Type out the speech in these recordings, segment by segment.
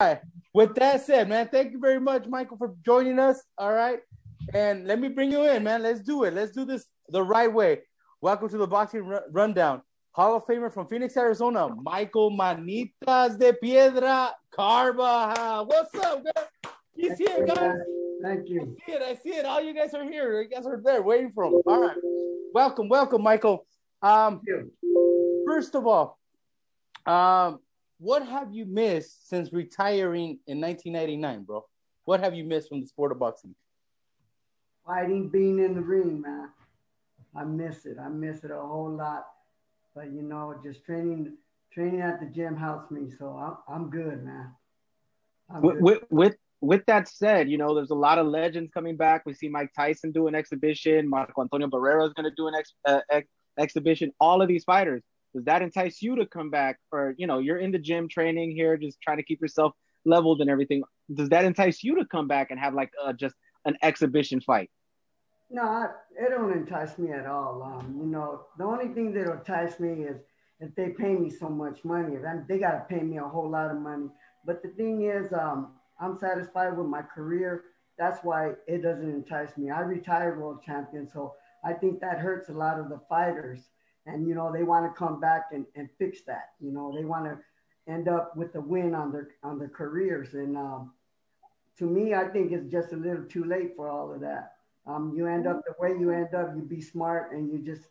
right. With that said, man, thank you very much, Michael, for joining us. All right. And let me bring you in, man. Let's do it. Let's do this the right way. Welcome to the Boxing Rundown. Hall of Famer from Phoenix, Arizona, Michael Manitas de Piedra Carbajal. What's up, guys? He's here, guys. Thank you. I see it. I see it. All you guys are here. You guys are there waiting for him. All right. Welcome, welcome, Michael. Um, first of all, um, what have you missed since retiring in 1999, bro? What have you missed from the sport of boxing? Fighting, being in the ring, man. I miss it. I miss it a whole lot. But you know, just training, training at the gym helps me. So I'm, I'm good, man. I'm with, good. with with with that said, you know, there's a lot of legends coming back. We see Mike Tyson do an exhibition. Marco Antonio Barrera is going to do an ex, uh, ex, exhibition. All of these fighters does that entice you to come back? Or you know you're in the gym training here just trying to keep yourself leveled and everything. Does that entice you to come back and have like uh, just an exhibition fight? No it don't entice me at all. Um, you know the only thing that entice me is if they pay me so much money. Then they got to pay me a whole lot of money. But the thing is um, i'm satisfied with my career. That's why it doesn't entice me. I retired world champion so i think that hurts a lot of the fighters and you know they want to come back and, and fix that. You know they want to end up with a win on their on their careers. And um, to me, I think it's just a little too late for all of that. Um, you end up the way you end up. You be smart, and you just.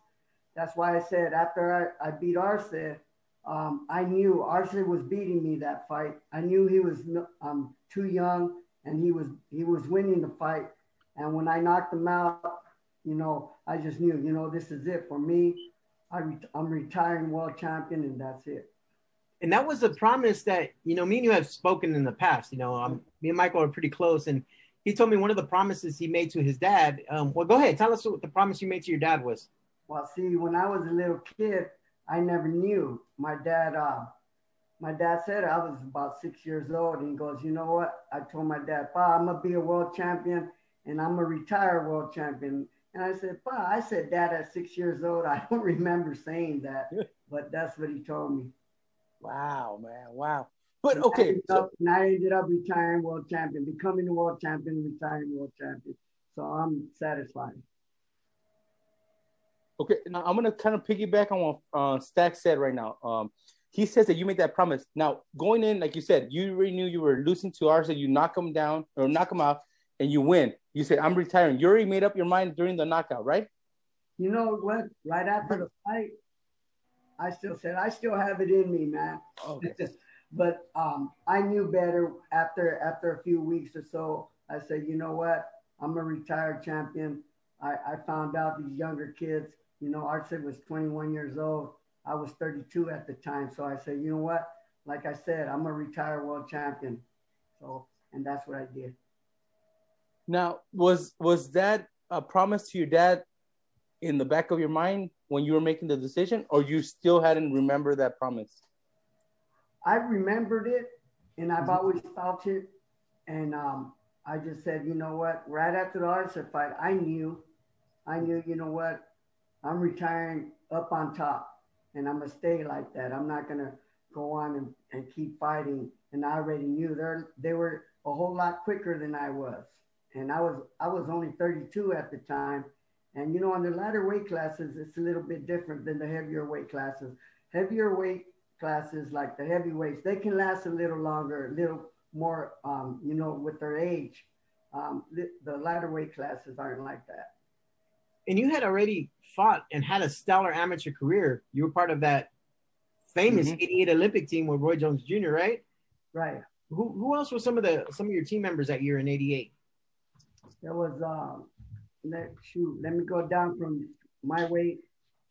That's why I said after I, I beat Arce, um, I knew Arce was beating me that fight. I knew he was um, too young, and he was he was winning the fight. And when I knocked him out, you know, I just knew, you know, this is it for me. I am retiring world champion, and that's it. And that was a promise that you know me and you have spoken in the past. You know, um, me and Michael are pretty close, and he told me one of the promises he made to his dad. Um, well, go ahead, tell us what the promise you made to your dad was. Well, see, when I was a little kid, I never knew. My dad, uh, my dad said I was about six years old, and he goes, "You know what?" I told my dad, "Pa, I'm gonna be a world champion, and I'm gonna retire world champion." And I said, Pa, I said that at six years old. I don't remember saying that, but that's what he told me. Wow, man. Wow. But okay. And I, so, and I ended up retiring world champion, becoming a world champion, retiring world champion. So I'm satisfied. Okay, now I'm gonna kind of piggyback on what uh, Stack said right now. Um, he says that you made that promise. Now, going in, like you said, you already knew you were losing to ours, so you knock him down or knock him out, and you win. You said, I'm retiring. You already made up your mind during the knockout, right? You know what? Right after the fight, I still said, I still have it in me, man. Okay. but um, I knew better after after a few weeks or so. I said, you know what? I'm a retired champion. I, I found out these younger kids, you know, Arce was 21 years old. I was 32 at the time. So I said, you know what? Like I said, I'm a retired world champion. So, and that's what I did. Now, was was that a promise to your dad in the back of your mind when you were making the decision, or you still hadn't remembered that promise? I remembered it, and I've always felt it, and um, I just said, you know what? Right after the Arce fight, I knew, I knew, you know what? I'm retiring up on top, and I'm gonna stay like that. I'm not gonna go on and, and keep fighting. And I already knew they they were a whole lot quicker than I was and I was I was only 32 at the time. And you know, on the lighter weight classes, it's a little bit different than the heavier weight classes. Heavier weight classes, like the heavyweights, they can last a little longer, a little more, um, you know, with their age. Um, the, the lighter weight classes aren't like that. And you had already fought and had a stellar amateur career. You were part of that famous mm-hmm. 88 Olympic team with Roy Jones Jr., right? Right. Who, who else were some of the some of your team members that year in 88? There was um let shoot, let me go down from my weight.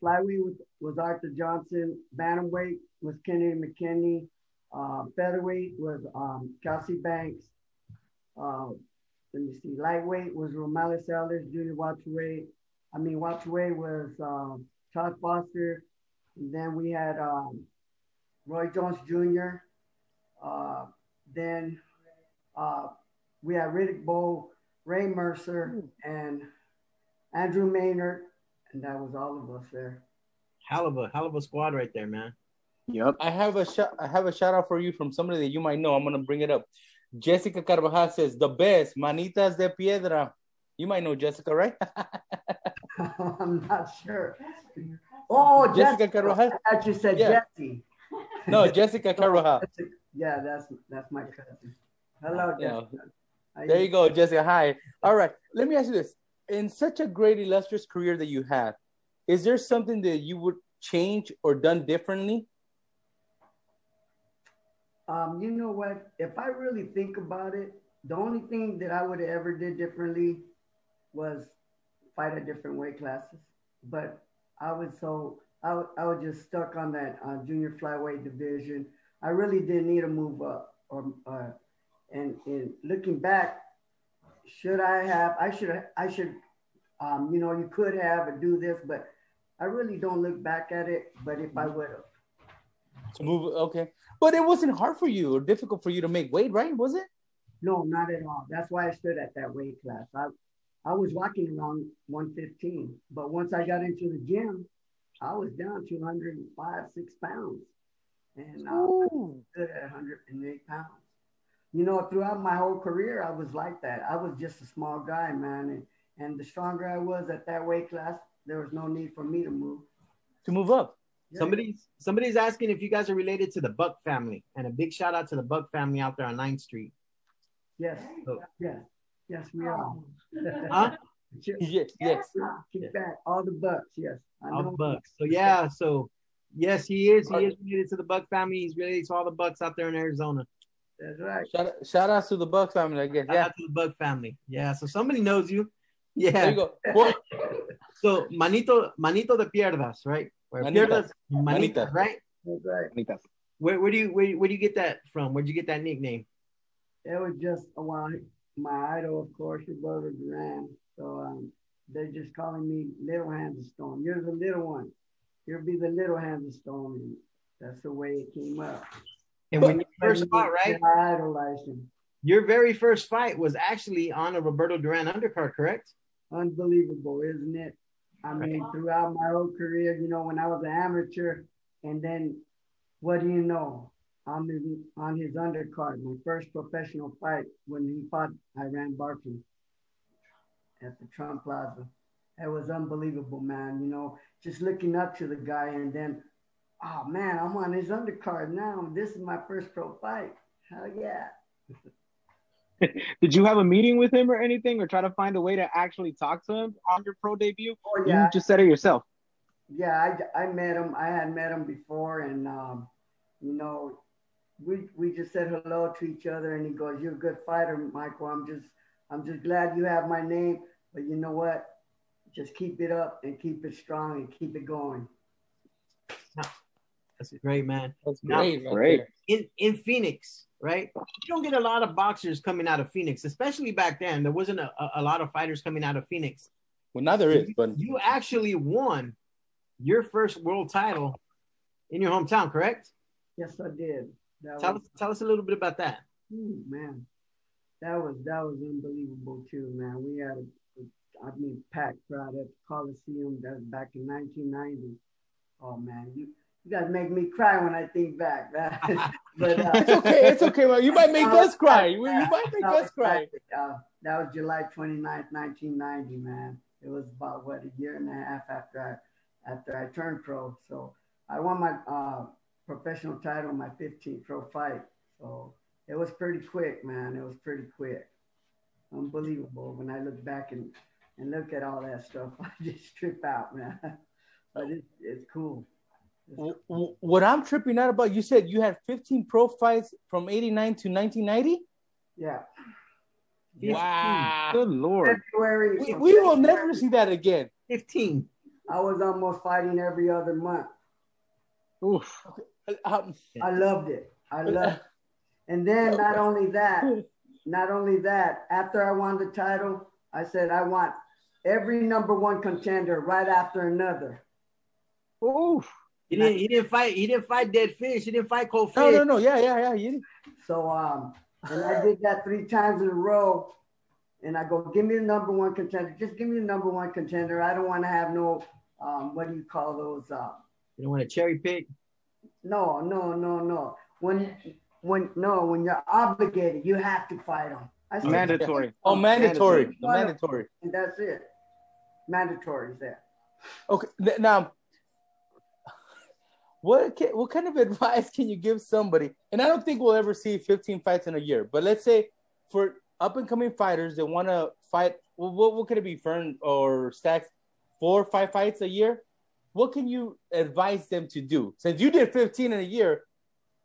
Flyweight was, was Arthur Johnson. Bantamweight was Kennedy McKinney. Uh, featherweight was um, Kelcie Banks. Uh, let me see. Lightweight was Romallis Ellis. Junior welterweight. I mean, welterweight was um, Todd Foster. And then we had um, Roy Jones Jr. Uh, then uh, we had Riddick Bowe Ray Mercer, hmm. and Andrew Maynard, and that was all of us there. Hell of a hell of a squad right there, man. Yep. I have a shout. I have a shout out for you from somebody that you might know. I'm gonna bring it up. Jessica Carvajal says the best manitas de piedra. You might know Jessica, right? I'm not sure. Oh, Jessica Jessica. Carvajal? I thought you said Yeah. Jesse. no, Jessica oh, Carvajal. Yeah, that's that's my cousin. Hello, Yeah. Jessica. There you go, Jessica. Hi. All right. Let me ask you this: In such a great, illustrious career that you have, is there something that you would change or done differently? Um, you know what? If I really think about it, the only thing that I would have ever did differently was fight at different weight classes. But I was so I, I was just stuck on that uh, junior flyweight division. I really didn't need to move up. Or uh, and in looking back, should I have? I should I should. Um, you know, you could have or do this, but I really don't look back at it. But if I would have. To move, okay. But it wasn't hard for you or difficult for you to make weight, right? Was it? No, not at all. That's why I stood at that weight class. I, I was walking around 115, but once I got into the gym, I was down 205, six pounds, and uh, I stood at 108 pounds. You know, throughout my whole career, I was like that. I was just a small guy, man, and and the stronger I was at that weight class, there was no need for me to move. To move up. Yeah. Somebody's somebody's asking if you guys are related to the Buck family, and a big shout out to the Buck family out there on 9th Street. Yes, So- yes, yes, we are. Huh? Yes. Yes. Keep back all the bucks. Yes, I All know. the Bucks. So yeah, so yes, he is. He is related to the Buck family. He's related to all the Bucks out there in Arizona. That's right. Shout, shout out to the Bucks family, I guess. Shout Yeah. out to the Buck family. Yeah. So somebody knows you. Yeah. There you go. Well, So manito, manito de pierdas, right? Or Manitas. pierdas, manitas, Manitas. right? That's right. Manitas. Where, where do you where, where do you get that from? Where'd you get that nickname? It was just a while. my idol, of course, Roberto Duran. So um, they're just calling me Little Hands of Stone. You're the little one. You'll be the little Hands of Stone. And that's the way it came up. And when you first fought, right? I idolized him. Your very first fight was actually on a Roberto Duran undercard, correct? Unbelievable, isn't it? I mean, throughout my whole career, you know, when I was an amateur, and then what do you know? I'm in, on his undercard, my first professional fight when he fought Iran Barkley at the Trump Plaza. It was unbelievable, man. You know, just looking up to the guy, and then, oh man, I'm on his undercard now. This is my first pro fight. Hell yeah. Did you have a meeting with him or anything, or try to find a way to actually talk to him on your pro debut? Oh, You yeah. just said it yourself. yeah, I, I met him. I had met him before, and um, you know, we we just said hello to each other, and he goes, "You're a good fighter, Michael. I'm just I'm just glad you have my name, but you know what? Just keep it up and keep it strong and keep it going." That's great, man. that's Now- great. right Great. In in Phoenix, right? You don't get a lot of boxers coming out of Phoenix, especially back then. There wasn't a, a, a lot of fighters coming out of Phoenix. Well, now there is, but You actually won your first world title in your hometown, correct? Yes, I did. That Tell was, us tell us a little bit about that. Ooh, man, that was that was unbelievable too, man. We had a, I mean, packed crowd at the Coliseum. That was back in 1990. Oh man, you guys make me cry when I think back. man. but uh, it's okay. It's okay. man. You might make us cry. You might make No, us cry. Uh, that was July 29th, 1990, man. It was about what a year and a half after I after I turned pro. So I won my uh, professional title, my 15th pro fight. So it was pretty quick, man. It was pretty quick. Unbelievable. When I look back and, and look at all that stuff, I just trip out, man. But it's it's cool. It's W- w- What I'm tripping out about, you said you had 15 pro fights from 89 to 1990? Yeah. Wow. Good lord. February. We, we will never see that again. 15. I was almost fighting every other month. Oof. Um, I loved it. I loved it. And then not only that, not only that, after I won the title, I said I want every number one contender right after another. Oof. He didn't he didn't fight he didn't fight dead fish. He didn't fight cold fish. no, no, no. Yeah, yeah, yeah. You, So um, and I did that three times in a row. And I go, give me the number one contender. Just give me the number one contender. I don't want to have no um, what do you call those? Uh, You don't want to cherry pick. No, no, no, no. When when no, when you're obligated, you have to fight them. I mandatory. Oh, mandatory. Mandatory. mandatory. And that's it. Mandatory is there. Okay. Now, what can, what kind of advice can you give somebody? And I don't think we'll ever see 15 fights in a year, but let's say for up and coming fighters that want to fight, well, what, what could it be, Fern or Stacks? Four or five fights a year? What can you advise them to do? Since you did 15 in a year,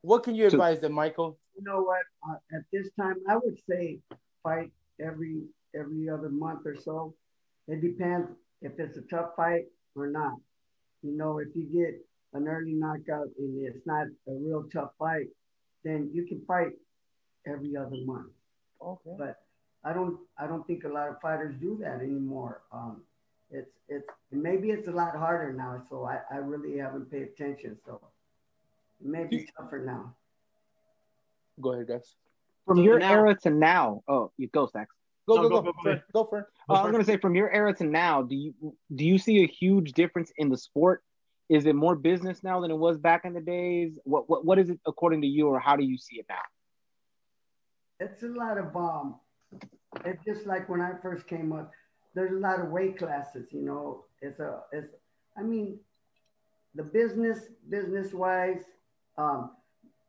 what can you advise them, Michael? You know what? Uh, at this time, I would say fight every every other month or so. It depends if it's a tough fight or not. You know, if you get an early knockout and it's not a real tough fight, then you can fight every other month. Okay. But I don't I don't think a lot of fighters do that anymore. Um, it's it's maybe it's a lot harder now, so I, I really haven't paid attention. So it may be tougher now. Go ahead, guys. From your now, era to now, oh, you go, Stacks. Go, no, go, go, go, go, go for it. Uh, I was gonna say, from your era to now, do you do you see a huge difference in the sport? Is it more business now than it was back in the days? What what what is it according to you, or how do you see it now? It's a lot of um. It's just like when I first came up. There's a lot of weight classes. You know, it's a it's. I mean, the business business wise, um,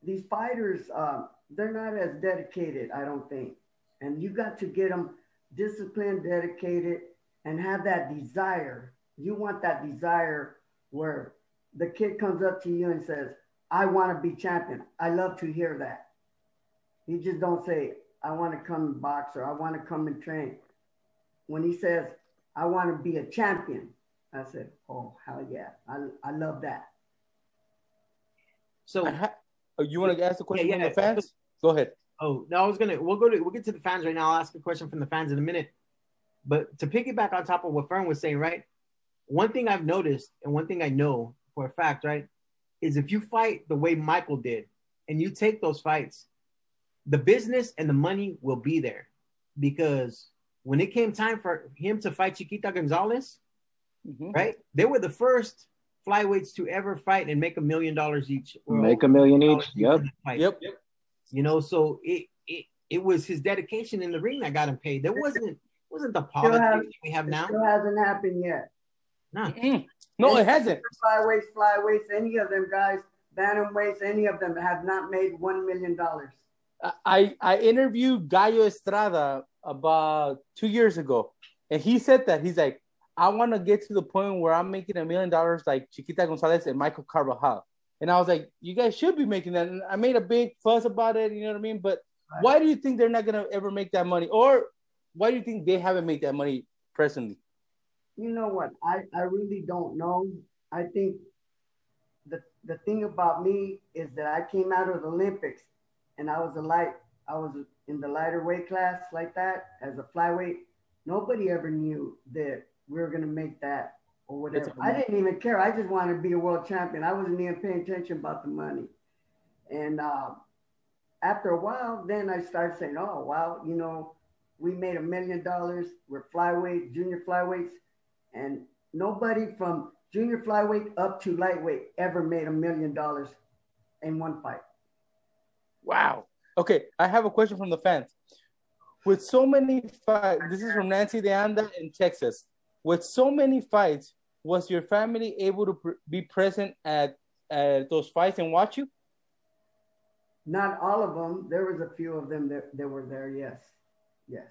these fighters, um, they're not as dedicated. I don't think, and you got to get them disciplined, dedicated, and have that desire. You want that desire where the kid comes up to you and says, I want to be champion. I love to hear that. He just don't say, I want to come and box or I want to come and train. When he says, I want to be a champion, I said, Oh, hell yeah. I, I love that. So, ha- oh, you want to ask the question yeah, yeah, from the fans? Go ahead. Oh, no, I was going to, we'll go to, we'll get to the fans right now. I'll ask a question from the fans in a minute. But to piggyback on top of what Fern was saying, right? One thing I've noticed and one thing I know for a fact, right, is if you fight the way Michael did and you take those fights, the business and the money will be there. Because when it came time for him to fight Chiquita Gonzalez, mm-hmm. right, they were the first flyweights to ever fight and make a million dollars each. Make a million each. Yep. Yep. Yep. You know, so it, it it was his dedication in the ring that got him paid. There wasn't wasn't the politics we have now. Still hasn't happened yet. No, mm no, it hasn't. Flyweights, flyweights, any of them guys, bantamweights, any of them have not made one million dollars. I I interviewed Gallo Estrada about two years ago, and he said that he's like, I want to get to the point where I'm making a million dollars like Chiquita Gonzalez and Michael Carbajal. And I was like, you guys should be making that. And I made a big fuss about it, you know what I mean? But right. why do you think they're not gonna ever make that money? Or why do you think they haven't made that money presently? You know what? I, I really don't know. I think the the thing about me is that I came out of the Olympics and I was a light I was in the lighter weight class like that as a flyweight. Nobody ever knew that we were gonna make that or whatever. I didn't even care. I just wanted to be a world champion. I wasn't even paying attention about the money. And uh, after a while, then I started saying, "Oh, wow, you know, we made a million dollars. We're flyweight, junior flyweights and nobody from junior flyweight up to lightweight ever made a million dollars in one fight. Wow. Okay, I have a question from the fans. With so many fights, this is from Nancy De Anda in Texas. With so many fights, was your family able to pr- be present at, at those fights and watch you? Not all of them. There was a few of them that, that were there. Yes, yes.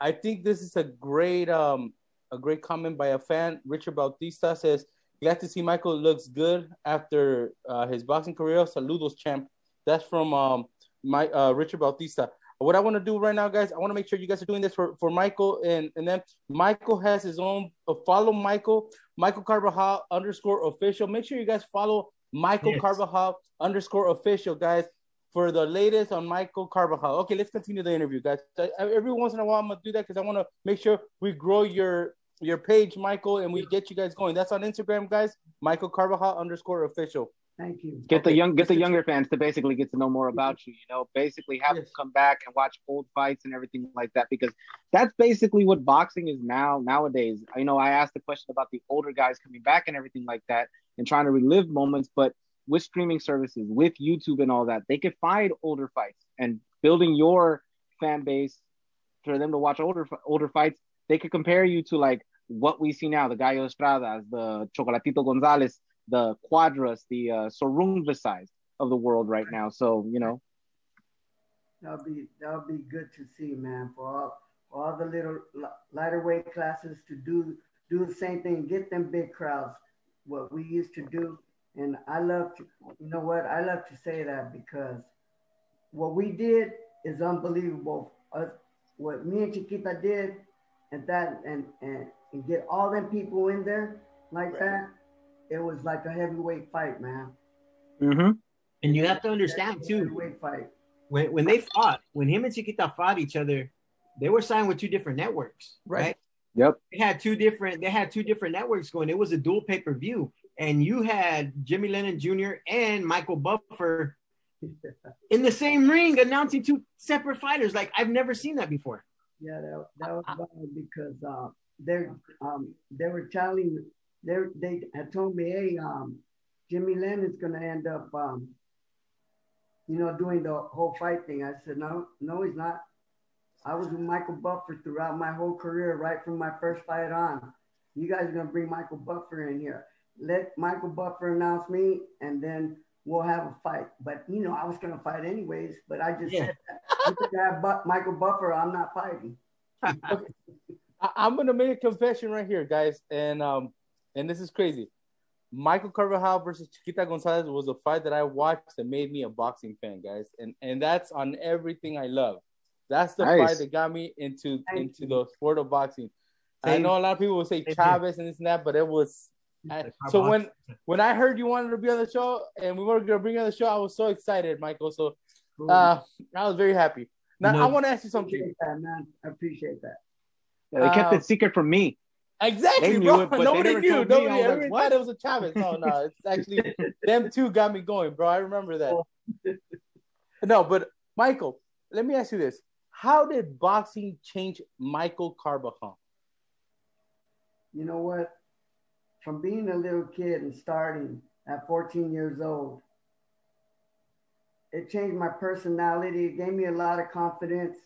I think this is a great um, a great comment by a fan. Richard Bautista says, Glad to see Michael looks good after uh, his boxing career. Saludos, champ. That's from um, my uh, Richard Bautista. What I want to do right now, guys, I want to make sure you guys are doing this for, for Michael. And, and then Michael has his own, uh, follow Michael, Michael Carbajal underscore official. Make sure you guys follow Michael yes. Carbajal underscore official, guys for the latest on Michael Carbajal. Okay, let's continue the interview, guys. Every once in a while, I'm gonna do that because I want to make sure we grow your your page, Michael, and we get you guys going. That's on Instagram, guys. Michael Carbajal underscore official. Thank you. Get okay. the young, get the younger fans to basically get to know more about you. You know, basically have yes. them come back and watch old fights and everything like that because that's basically what boxing is now nowadays. You know, I asked the question about the older guys coming back and everything like that and trying to relive moments, but with streaming services, with YouTube and all that, they could find older fights and building your fan base for them to watch older older fights. They could compare you to like what we see now, the Gallo Estradas, the Chocolatito Gonzalez, the Cuadras, the uh, of the world right now. So you know, that'll be that'll be good to see, man. For all for all the little lighter weight classes to do do the same thing, get them big crowds, what we used to do. And I love to, you know what? I love to say that because what we did is unbelievable. Uh, what me and Chiquita did, and that, and and and get all them people in there like right. that, it was like a heavyweight fight, man. Mm-hmm. And you have to understand too. Heavyweight fight. When when they fought, when him and Chiquita fought each other, they were signed with two different networks, right? right? Yep. They had two different. They had two different networks going. It was a dual pay per view, and you had Jimmy Lennon Jr. and Michael Buffer in the same ring announcing two separate fighters. Like I've never seen that before. Yeah, that, that was wild because uh, they um they were telling they they had told me, hey, um, Jimmy Lennon's gonna end up um, you know, doing the whole fight thing. I said, no, no, he's not. I was with Michael Buffer throughout my whole career, right from my first fight on. You guys are gonna bring Michael Buffer in here. Let Michael Buffer announce me, and then we'll have a fight. But you know, I was gonna fight anyways. But I just yeah. said, that. have Bu- Michael Buffer, I'm not fighting. I, am gonna make a confession right here, guys, and um, and this is crazy. Michael Carbajal versus Chiquita Gonzalez was a fight that I watched that made me a boxing fan, guys, and and that's on everything I love. That's the nice. fight that got me into Thank into you. the sport of boxing. Same. I know a lot of people will say Same Chavez and this and that, but it was. I, so when when I heard you wanted to be on the show and we were gonna bring you on the show, I was so excited, Michael. So uh, I was very happy. Now no, I want to ask you something. That, man. I appreciate that. Yeah, they kept it um, secret from me. Exactly, bro. It, Nobody knew. Nobody. Everybody like, thought it was a Chavez. No, no. It's actually them two got me going, bro. I remember that. no, but Michael, let me ask you this: How did boxing change Michael Carbajal? You know what? From being a little kid and starting at 14 years old, it changed my personality. It gave me a lot of confidence,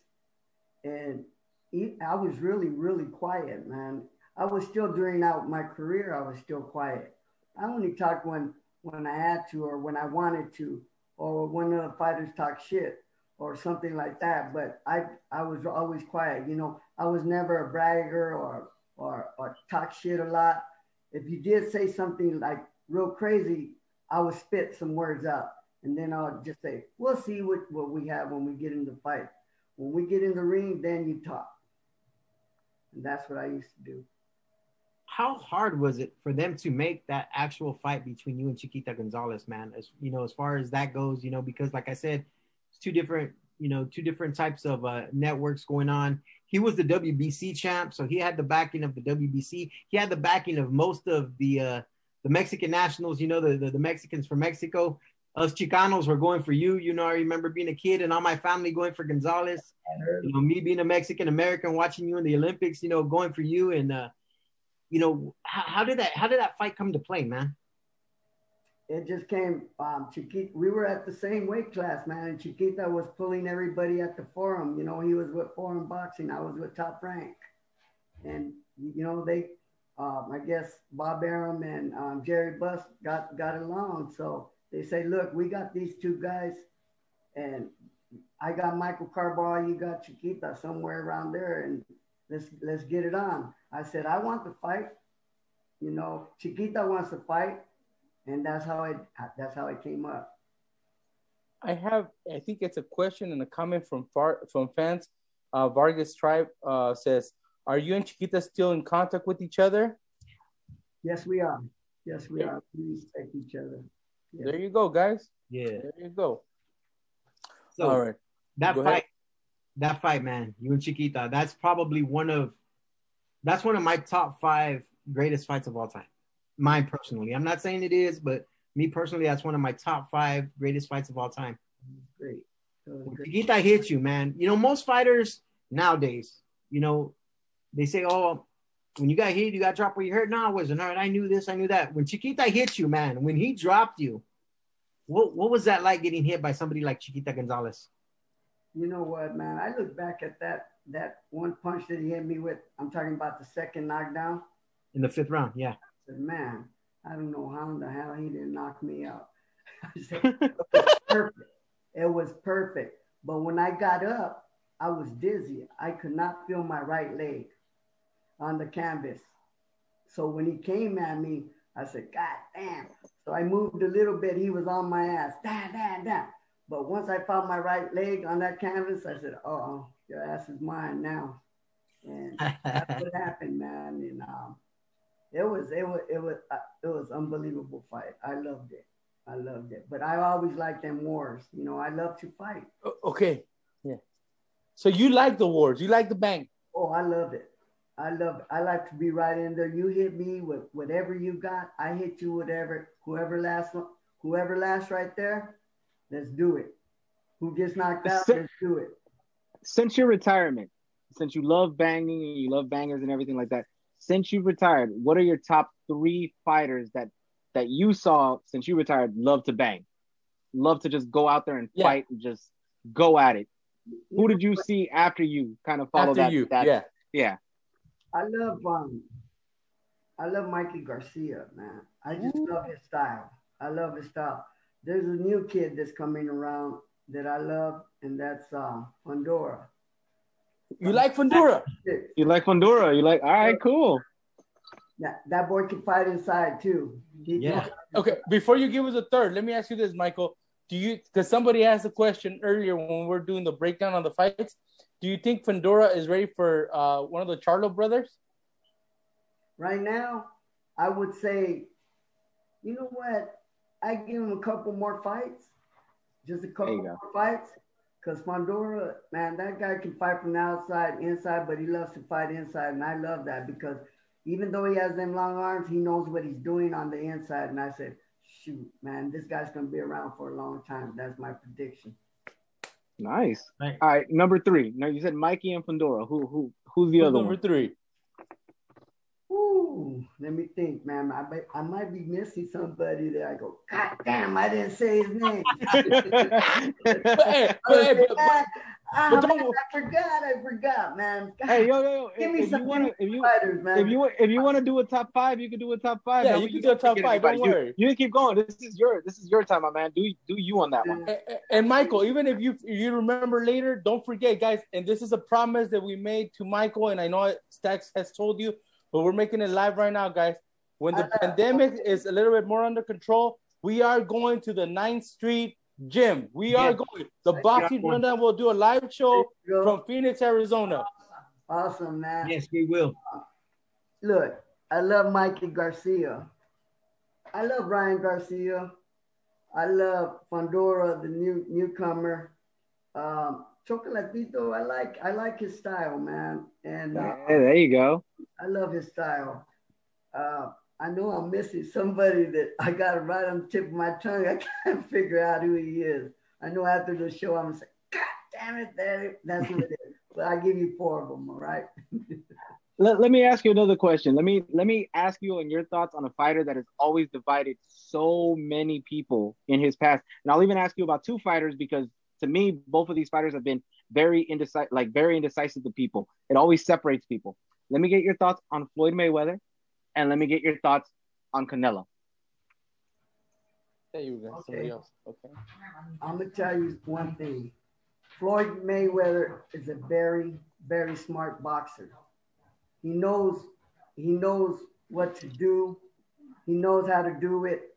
and I was really, really quiet, man. I was still during out my career. I was still quiet. I only talked when when I had to, or when I wanted to, or when the fighters talk shit, or something like that. But I I was always quiet. You know, I was never a bragger or or or talk shit a lot. If you did say something like real crazy, I would spit some words out, and then I'll just say, "We'll see what what we have when we get in the fight. When we get in the ring, then you talk." And that's what I used to do. How hard was it for them to make that actual fight between you and Chiquita Gonzalez, man? As you know, as far as that goes, you know, because like I said, it's two different, you know, two different types of uh, networks going on. He was the WBC champ, so he had the backing of the WBC. He had the backing of most of the uh, the Mexican nationals, you know, the, the, the Mexicans from Mexico us Chicanos were going for you. You know, I remember being a kid and all my family going for Gonzalez. You know, me being a Mexican American watching you in the Olympics. You know, going for you and uh, you know, how, how, did that how did that fight come to play, man? It just came. Um, Chiquita, we were at the same weight class, man, and Chiquita was pulling everybody at the forum. You know, he was with Forum Boxing. I was with Top Rank, and you know they. Um, I guess Bob Arum and um, Jerry Buss got got along, so they say, look, we got these two guys, and I got Michael Carbajal, you got Chiquita somewhere around there, and let's let's get it on. I said, I want to fight. You know, Chiquita wants to fight, and that's how it that's how it came up. I have, I think it's a question and a comment from far, from fans. Uh, Vargas Tribe uh, says, "Are you and Chiquita still in contact with each other?" Yes, we are. Yes, we are. We respect each other. Yeah. There you go, guys. Yeah. There you go. So All right. That go fight, ahead. that fight, man, you and Chiquita, that's probably one of that's one of my top five greatest fights of all time. Mine personally. I'm not saying it is, but me personally, that's one of my top five greatest fights of all time. Great. When Chiquita hits you, man. You know, most fighters nowadays, you know, they say, Oh, when you got hit, you got dropped where you hurt. No, I wasn't. All right, I knew this, I knew that. When Chiquita hit you, man, when he dropped you, what what was that like getting hit by somebody like Chiquita Gonzalez? You know what, man? I look back at that that one punch that he hit me with. I'm talking about the second knockdown in the fifth round. Yeah. I said, man, I don't know how in the hell he didn't knock me out. said, it was perfect. It was perfect. But when I got up, I was dizzy. I could not feel my right leg on the canvas. So when he came at me, I said, God damn. So I moved a little bit. He was on my ass. Damn, damn, damn. But once I found my right leg on that canvas, I said, oh, your ass is mine now. And that's what happened, man. And um, it was, it was, it was, uh, it was unbelievable fight. I loved it. I loved it. But I always liked them wars. You know, I love to fight. Okay. Yeah. So you like the wars? You like the bang? Oh, I love it. I love. I like to be right in there. You hit me with whatever you got. I hit you whatever. Whoever lasts, whoever lasts right there, let's do it. Who gets knocked out, since, let's do it. Since your retirement, since you love banging and you love bangers and everything like that, since you retired, what are your top three fighters that that you saw since you retired love to bang, love to just go out there and yeah. fight and just go at it? Who did you see after you kind of follow after that, you, that? Yeah, yeah. I love um, I love Mikey Garcia, man. I just Ooh. love his style. I love his style. There's a new kid that's coming around that I love, and that's uh, Fundora. You like Fundora? You like Fundora? You like? All right, cool. That that boy can fight inside too. He yeah. Okay. Before you give us a third, let me ask you this, Michael. Do you? Because somebody asked a question earlier when we we're doing the breakdown on the fights. Do you think Fundora is ready for uh, one of the Charlo brothers? Right now, I would say, you know what? I give him a couple more fights, just a couple more fights. Because Fundora, man, that guy can fight from the outside, inside, but he loves to fight inside. And I love that because even though he has them long arms, he knows what he's doing on the inside. And I said, shoot, man, this guy's going to be around for a long time. That's my prediction. Nice. All right, number three. Now you said Mikey and Fundora. Who who who's the who's other number one? three? Ooh, let me think, man. I might, I might be missing somebody that I go, God damn, I didn't say his name. but, hey, but, but, ah, Oh, uh-huh. man, I forgot. I forgot, man. God, hey, yo, yo, yo. Give me if some you wanna, if you, fighters, man. If you if you want to do a top five, you can do a top five. Yeah, man. you can do a top five. Don't worry. You, you, can keep going. This is your this is your time, my man. Do do you on that one? And, and Michael, even if you if you remember later, don't forget, guys. And this is a promise that we made to Michael, and I know Stacks has told you, but we're making it live right now, guys. When the uh-huh. pandemic is a little bit more under control, we are going to the 9th Street Gym. We yeah. are going. The boxing rundown will do a live show from Phoenix, Arizona. Awesome, man. Yes, we will. Look, I love Mikey Garcia. I love Ryan Garcia. I love Fundora, the new newcomer. Um, Chocolatito, I like I like his style, man. And uh, there you go. I love his style. Uh, I know I'm missing somebody that I got right on the tip of my tongue. I can't figure out who he is. I know after the show, I'm gonna say, God damn it, that, that's who it is. But I give you four of them, all right? let, let me ask you another question. Let me let me ask you on your thoughts on a fighter that has always divided so many people in his past. And I'll even ask you about two fighters because to me, both of these fighters have been very indecisive, like very indecisive to people. It always separates people. Let me get your thoughts on Floyd Mayweather and let me get your thoughts on Canelo. There you go. Okay. Somebody else. Okay. I'm gonna tell you one thing. Floyd Mayweather is a very, very smart boxer. He knows he knows what to do. He knows how to do it.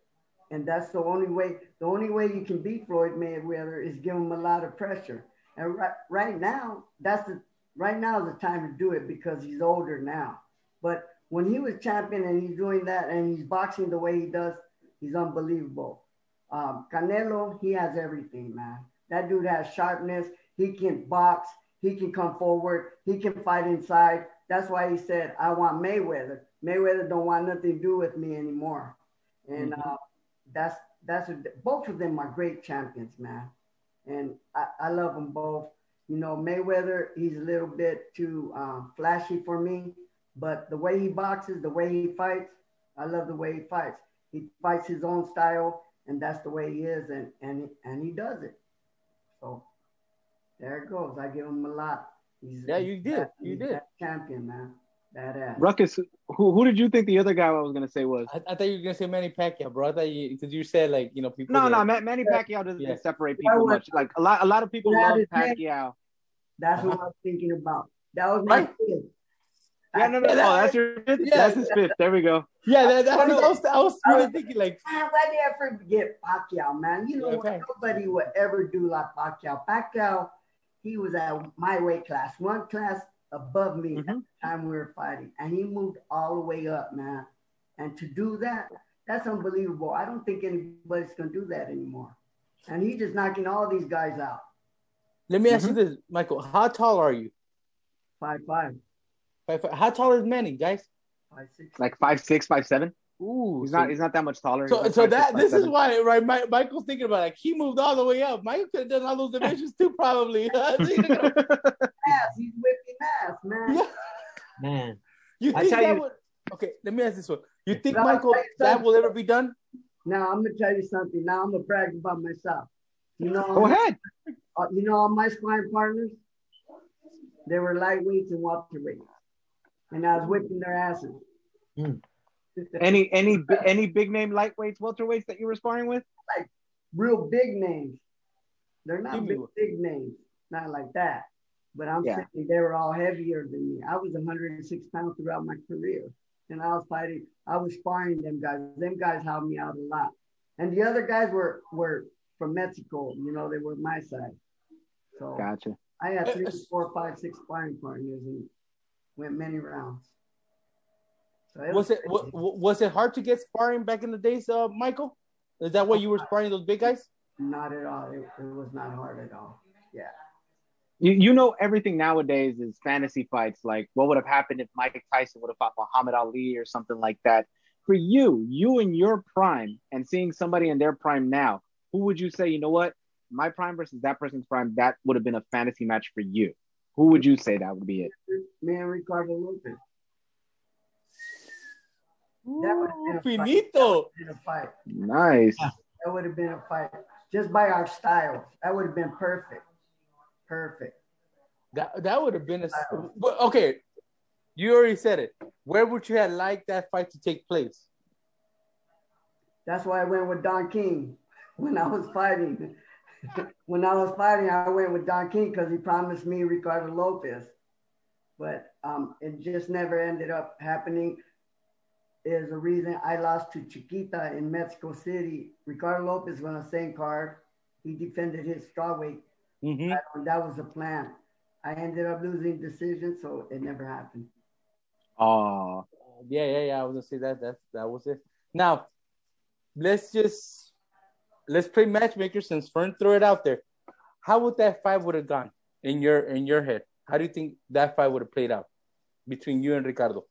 And that's the only way, the only way you can beat Floyd Mayweather is give him a lot of pressure. And right, right now, that's the right now is the time to do it because he's older now. But when he was champion and he's doing that and he's boxing the way he does, he's unbelievable. Um, Canelo, he has everything, man. That dude has sharpness. He can box. He can come forward. He can fight inside. That's why he said, "I want Mayweather." Mayweather don't want nothing to do with me anymore, and mm-hmm. uh, that's that's what, both of them are great champions, man. And I, I love them both. You know, Mayweather, he's a little bit too um, flashy for me but the way he boxes, the way he fights, I love the way he fights. He fights his own style, and that's the way he is, and and and he does it. So there it goes. I give him a lot. He's, yeah, you did. You did. champion, man. Badass. Ruckus, who who did you think the other guy I was gonna say was? I, I thought you were gonna say Manny Pacquiao, bro. I thought you because you said like you know people. No, that, no, Manny Pacquiao doesn't yeah. separate people was, much. Like a lot, a lot of people love Pacquiao. That's uh-huh. what I was thinking about. That was my right. Yeah, no, no, no. Oh, that's your fifth. Yeah. That's his fifth. There we go. Yeah, that, that was, I was, I was really thinking like, man, why did I forget Pacquiao, man? You know, yeah, nobody would ever do like Pacquiao. Pacquiao, he was at my weight class, one class above me mm-hmm. at the time we were fighting, and he moved all the way up, man. And to do that, that's unbelievable. I don't think anybody's gonna do that anymore. And he's just knocking all these guys out. Let me ask mm-hmm. you this, Michael. How tall are you? Five five. Five, five. How tall is Manny, guys? Five six. Like five six, five seven. Ooh, he's so, not. He's not that much taller. So, like so that six, this is why, right? My, Michael's thinking about it. Like, he moved all the way up. Michael could have done all those divisions too, probably. ass, he's whipping ass, man. Man, you think that you... would? Okay, let me ask this one. You think Michael that will ever be done? Now I'm gonna tell you something. Now I'm gonna brag about myself. You know, go ahead. Uh, you know, all my sparring partners, they were lightweights and welterweights, and I was whipping their asses. Mm. any any any big name lightweights, welterweights that you were sparring with? Like real big names. They're not big, big names, not like that. But I'm yeah. saying they were all heavier than me. I was 106 pounds throughout my career, and I was fighting. I was sparring them guys. Them guys helped me out a lot. And the other guys were were from Mexico. You know, they were my side. So gotcha. I had three, four, five, six sparring partners and went many rounds. So it was, was, it w- was it hard to get sparring back in the days, uh, Michael? Is that why you were sparring those big guys? Not at all. It, it was not hard at all. Yeah. You, you know everything nowadays is fantasy fights. Like what would have happened if Mike Tyson would have fought Muhammad Ali or something like that. For you, you in your prime, and seeing somebody in their prime now, who would you say? You know what? my prime versus that person's prime, that would have been a fantasy match for you. Who would you say that would be it? Man, Ricardo Lopez. that would have been finito. Been a fight. Nice. That would have been a fight. Just by our styles, that would have been perfect. Perfect. That that would have been a okay. You already said it. Where would you have liked that fight to take place? That's why I went with Don King when I was fighting when I was fighting, I went with Don King because he promised me Ricardo Lopez, but um, it just never ended up happening. Is a reason I lost to Chiquita in Mexico City. Ricardo Lopez was on the same card. He defended his strawweight. Mm-hmm. That was the plan. I ended up losing decision, so it never happened. Oh, yeah, yeah, yeah. I was gonna say that. That that was it. Now, let's just let's play matchmaker since Fern threw it out there. How would that fight would have gone in your in your head? How do you think that fight would have played out between you and Ricardo?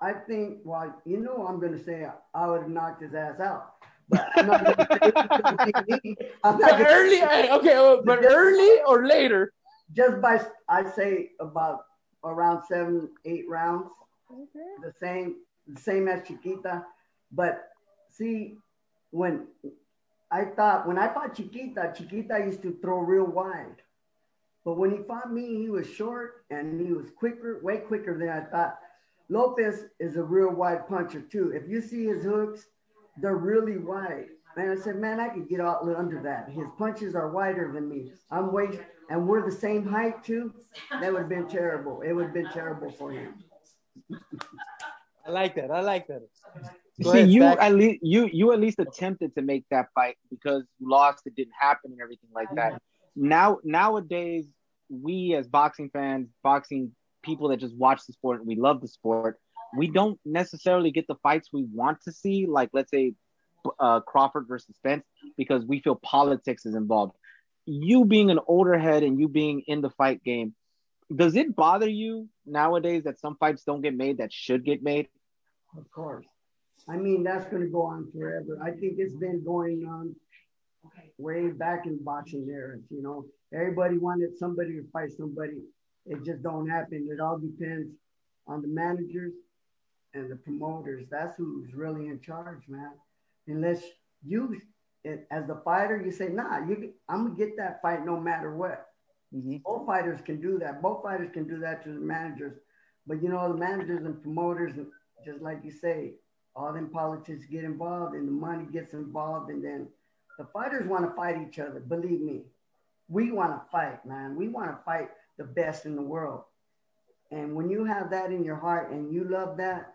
I think, well, you know, I'm going to say I would have knocked his ass out. But I'm not going to say but early, okay, but early or later? Just by, I say about around seven, eight rounds. Okay. The same, the same as Chiquita. But see, when I thought when I fought Chiquita, Chiquita used to throw real wide. But when he fought me, he was short and he was quicker, way quicker than I thought. Lopez is a real wide puncher too. If you see his hooks, they're really wide. And I said, man, I could get all under that. His punches are wider than me. I'm way, and we're the same height too. That would have been terrible. It would have been terrible for him. I like that. I like that. Go See, ahead, you at least you you at least attempted to make that fight because you lost. It didn't happen and everything like that. Now nowadays, we as boxing fans, boxing people that just watch the sport, we love the sport. We don't necessarily get the fights we want to see, like let's say uh, Crawford versus Spence, because we feel politics is involved. You being an older head and you being in the fight game, does it bother you nowadays that some fights don't get made that should get made? Of course. I mean, that's going to go on forever. I think it's been going on way back in boxing eras. You know, everybody wanted somebody to fight somebody. It just don't happen. It all depends on the managers and the promoters. That's who's really in charge, man. Unless you as the fighter, you say, nah, you, I'm gonna get that fight no matter what. Mm-hmm. Both fighters can do that. Both fighters can do that to the managers. But you know, the managers and promoters, just like you say, all them politics get involved and the money gets involved, and then the fighters want to fight each other. Believe me, we want to fight, man. We want to fight the best in the world. And when you have that in your heart and you love that,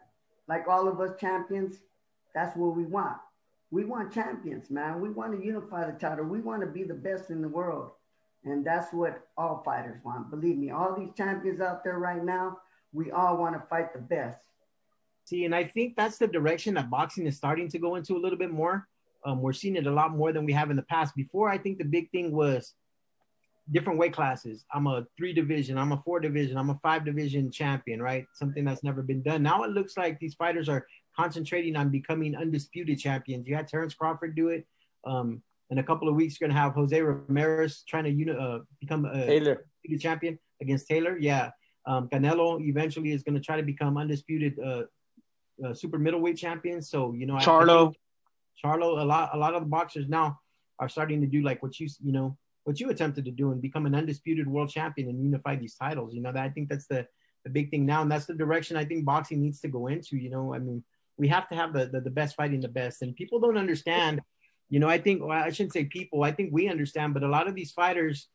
like all of us champions, that's what we want. We want champions, man. We want to unify the title. We want to be the best in the world. And that's what all fighters want. Believe me, all these champions out there right now, we all want to fight the best. See, and I think that's the direction that boxing is starting to go into a little bit more. Um, we're seeing it a lot more than we have in the past. Before, I think the big thing was different weight classes. I'm a three division, I'm a four division, I'm a five division champion, right? Something that's never been done. Now it looks like these fighters are concentrating on becoming undisputed champions. You had Terrence Crawford do it. Um, in a couple of weeks, you're gonna have Jose Ramirez trying to uh, become a Taylor champion against Taylor. Yeah, um, Canelo eventually is gonna try to become undisputed uh, uh, super middleweight champion. So you know, Charlo, Charlo, a lot, a lot of the boxers now are starting to do like what you, you know, what you attempted to do and become an undisputed world champion and unify these titles. You know, that I think that's the the big thing now, and that's the direction I think boxing needs to go into. You know, I mean, we have to have the the, the best fighting the best, and people don't understand. You know, I think well, I shouldn't say people. I think we understand, but a lot of these fighters,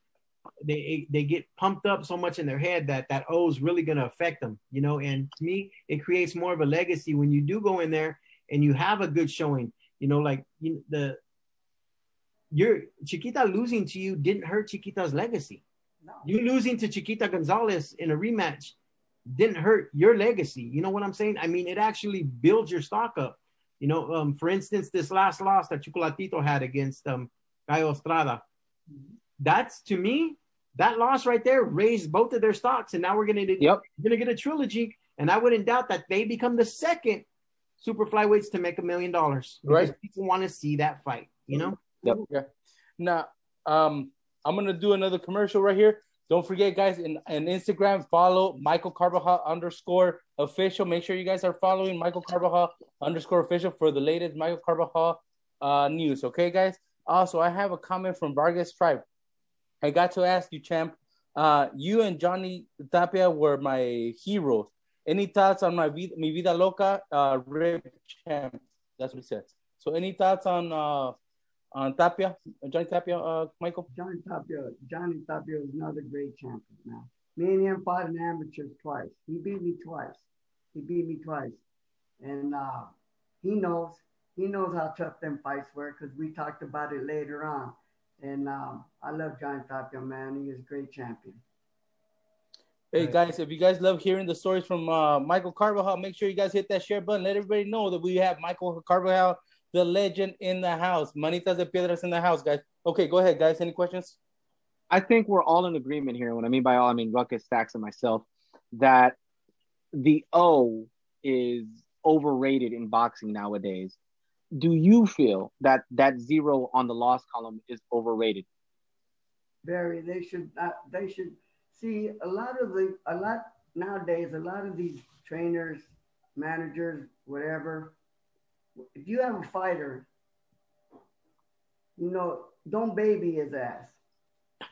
they they get pumped up so much in their head that that O is really going to affect them. You know, and to me, it creates more of a legacy when you do go in there and you have a good showing. You know, like you, the your Chiquita losing to you didn't hurt Chiquita's legacy. No. You losing to Chiquita Gonzalez in a rematch didn't hurt your legacy. You know what I'm saying? I mean, it actually builds your stock up. You know, um, for instance, this last loss that Chocolatito had against um, Gallo Estrada, that's to me, that loss right there raised both of their stocks, and now we're gonna yep. gonna get a trilogy. And I wouldn't doubt that they become the second super flyweights to make a million dollars. Right. People want to see that fight. You know. Yep. Yeah. Now, um, I'm gonna do another commercial right here. Don't forget, guys, in, in Instagram, follow Michael Carbajal underscore official. Make sure you guys are following Michael Carbajal underscore official for the latest Michael Carbajal uh, news. Okay, guys. Also, I have a comment from Vargas Tribe. I got to ask you, champ. Uh, you and Johnny Tapia were my heroes. Any thoughts on mi vida, mi vida loca? Uh, Rip champ. That's what he said. So, any thoughts on uh, on Tapia, Johnny Tapia, uh, Michael? Johnny Tapia, Johnny Tapia is another great champion now. Me and him fought in amateurs twice. He beat me twice. He beat me twice. And uh, he knows, he knows how tough them fights were because we talked about it later on. And um, I love Johnny Tapia, man. He is a great champion. Hey guys, if you guys love hearing the stories from uh, Michael Carbajal, make sure you guys hit that share button. Let everybody know that we have Michael Carbajal the legend in the house. Manitas de Piedras in the house, guys. Okay, go ahead, guys. Any questions? I think we're all in agreement here. What I mean by all, I mean Ruckus, Stacks, and myself, that the O is overrated in boxing nowadays. Do you feel that that zero on the loss column is overrated? Very. They should. Uh, they should see a lot of the a lot nowadays. A lot of these trainers, managers, whatever, if you have a fighter, you know, don't baby his ass.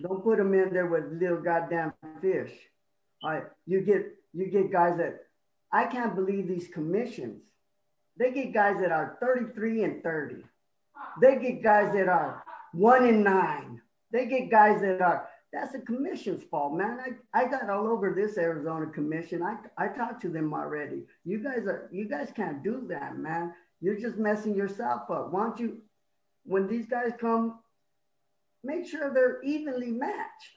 Don't put him in there with little goddamn fish. All right, you get you get guys that I can't believe these commissions. They get guys that are 33 and 30. They get guys that are one and nine. They get guys that are that's the commission's fault, man. I, I got all over this Arizona commission. I, I talked to them already. You guys are you guys can't do that, man. You're just messing yourself up. Why don't you, when these guys come, make sure they're evenly matched.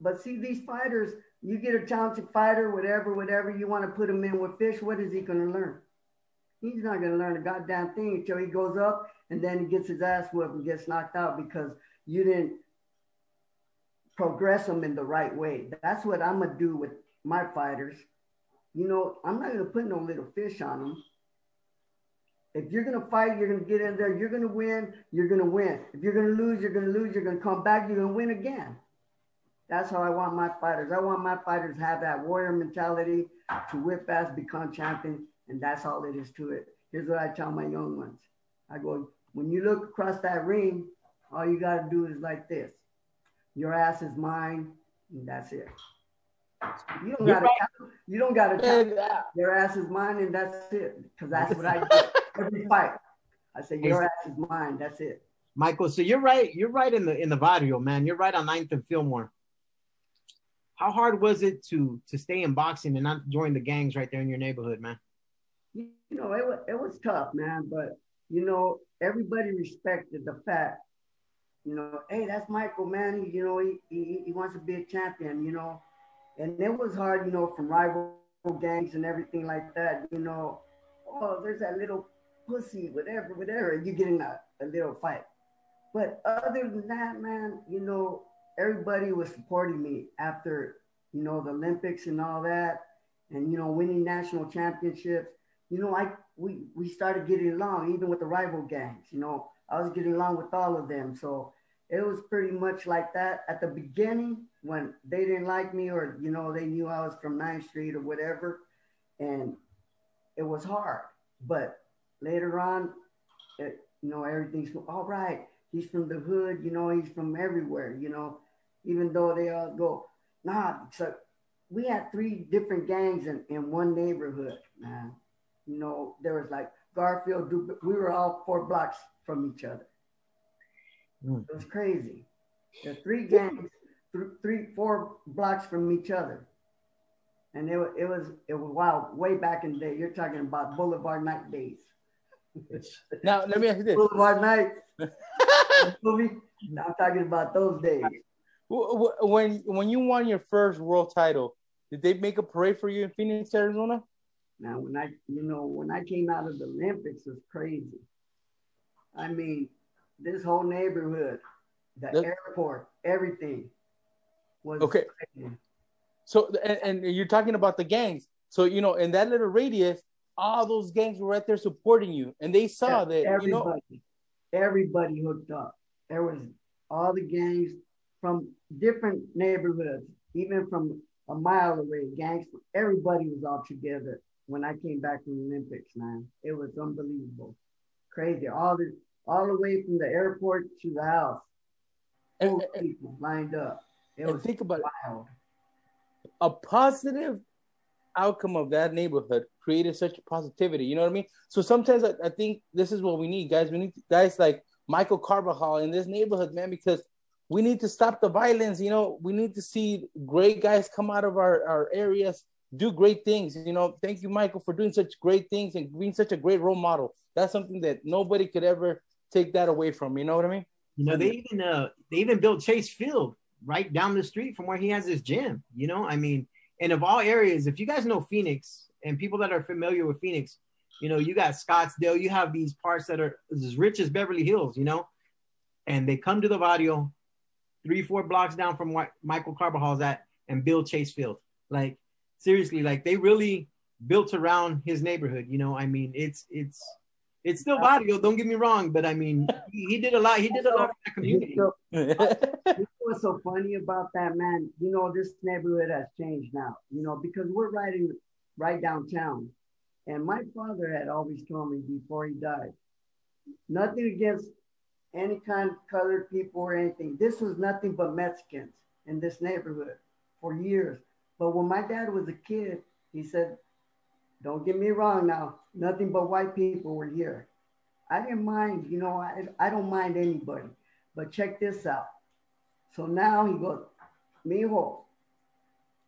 But see, these fighters, you get a talented fighter, whatever, whatever, you want to put him in with fish, what is he going to learn? He's not going to learn a goddamn thing until he goes up and then he gets his ass whooped and gets knocked out because you didn't progress him in the right way. That's what I'm going to do with my fighters. You know, I'm not going to put no little fish on them. If you're gonna fight, you're gonna get in there, you're gonna win, you're gonna win. If you're gonna lose, you're gonna lose, you're gonna come back, you're gonna win again. That's how I want my fighters. I want my fighters to have that warrior mentality to whip ass, become champion, and that's all it is to it. Here's what I tell my young ones. I go, when you look across that ring, all you got to do is like this. Your ass is mine, and that's it. You don't got to. Right. You don't got to. Your ass is mine, and that's it. Because that's what I do every fight. I say your ass is mine. That's it. Michael, so you're right. You're right in the in the barrio, man. You're right on 9th and Fillmore. How hard was it to to stay in boxing and not join the gangs right there in your neighborhood, man? You know, it was it was tough, man. But you know, everybody respected the fact, you know, hey, that's Michael, man. You know, he, he he wants to be a champion, you know, and it was hard, you know, from rival gangs and everything like that. You know, oh, there's that little pussy, whatever, whatever. You get in a, a little fight. But other than that, man, you know, everybody was supporting me after, you know, the Olympics and all that, and you know, winning national championships. You know, I we we started getting along even with the rival gangs. You know, I was getting along with all of them. So it was pretty much like that at the beginning when they didn't like me or you know they knew I was from 9th Street or whatever, and it was hard. But later on, it, you know, everything's all right. He's from the hood, you know, he's from everywhere, you know, even though they all go, nah. So we had three different gangs in, in one neighborhood, man. You know, there was like Garfield, we were all four blocks from each other. Mm. It was crazy. The three gangs, th- three, four blocks from each other. And it, it was it was wild way back in the day. You're talking about Boulevard Night days. now let me ask you this: Boulevard Night movie. I'm talking about those days. When when you won your first world title, did they make a parade for you in Phoenix, Arizona? Now, when I, you know, when I came out of the Olympics, it was crazy. I mean, this whole neighborhood, the That's, airport, everything was okay. Crazy. So, and, and you're talking about the gangs. So, you know, in that little radius, all those gangs were right there supporting you, and they saw yeah, that everybody, you know, everybody hooked up. There was all the gangs from different neighborhoods, even from a mile away. Gangs, everybody was all together when I came back from the Olympics, man. It was unbelievable. Crazy. All the all the way from the airport to the house. And, and people lined up. It was think about wild. It. A positive outcome of that neighborhood created such positivity. You know what I mean? So sometimes I, I think this is what we need, guys. We need guys like Michael Carbajal in this neighborhood, man, because we need to stop the violence. You know, we need to see great guys come out of our, our areas do great things. You know, thank you, Michael, for doing such great things and being such a great role model. That's something that nobody could ever take that away from. You know what I mean? You know, they even uh they even built Chase Field right down the street from where he has his gym. You know, I mean, and of all areas, if you guys know Phoenix and people that are familiar with Phoenix, you know, you got Scottsdale, you have these parts that are as rich as Beverly Hills, you know, and they come to the barrio three, four blocks down from what Michael Carbajal's at and build Chase Field. Like seriously, like they really built around his neighborhood. You know, I mean, it's it's it's still barrio. Don't get me wrong, but I mean, he, he did a lot. He did a lot for that community. what's so funny about that, man? You know, this neighborhood has changed now. You know, because we're riding right downtown, and my father had always told me before he died, nothing against any kind of colored people or anything. This was nothing but Mexicans in this neighborhood for years. But when my dad was a kid, he said, don't get me wrong now, nothing but white people were here. I didn't mind, you know, I, I don't mind anybody. But check this out. So now he goes, Mijo,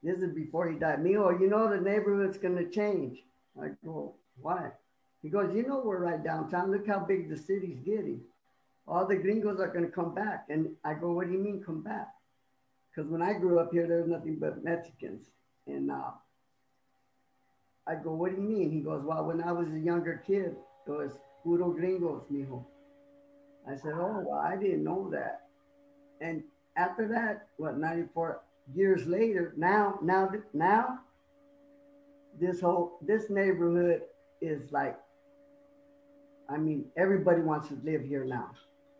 this is before he died. Mijo, you know the neighborhood's gonna change. I go, why? He goes, you know we're right downtown. Look how big the city's getting. All the gringos are gonna come back. And I go, what do you mean come back? Because when I grew up here, there was nothing but Mexicans. And uh, I go, what do you mean? He goes, well, when I was a younger kid, it was puro gringos, mijo. I said, oh, well, I didn't know that. And after that, what, 94 years later, now, now, now, this whole, this neighborhood is like, I mean, everybody wants to live here now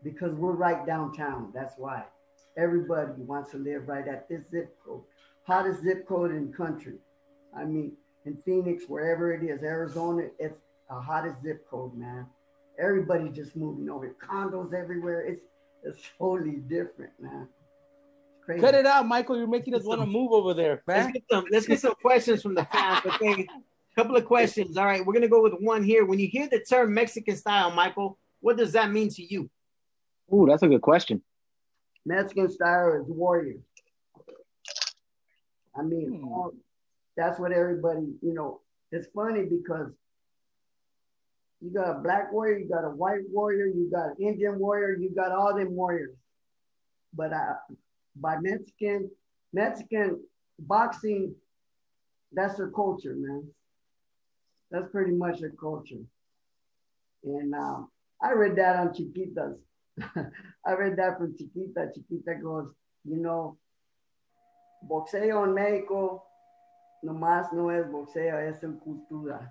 because we're right downtown. That's why. Everybody wants to live right at this zip code, hottest zip code in the country. I mean, in Phoenix, wherever it is, Arizona, it's the hottest zip code, man. everybody just moving over. Condos everywhere. It's it's totally different, man. Crazy. Cut it out, Michael. You're making us want to move over there, man. Let's get some, let's get some questions from the fans. Okay, couple of questions. All right, we're gonna go with one here. When you hear the term Mexican style, Michael, what does that mean to you? Ooh, that's a good question. Mexican style is warrior. I mean, hmm. all, that's what everybody, you know, it's funny because you got a black warrior, you got a white warrior, you got an Indian warrior, you got all them warriors. But uh, by Mexican, Mexican boxing, that's their culture, man. That's pretty much their culture. And um, I read that on Chiquitas. I read that from Chiquita. Chiquita goes, you know, boxeo en México nomás no es boxeo, es en cultura.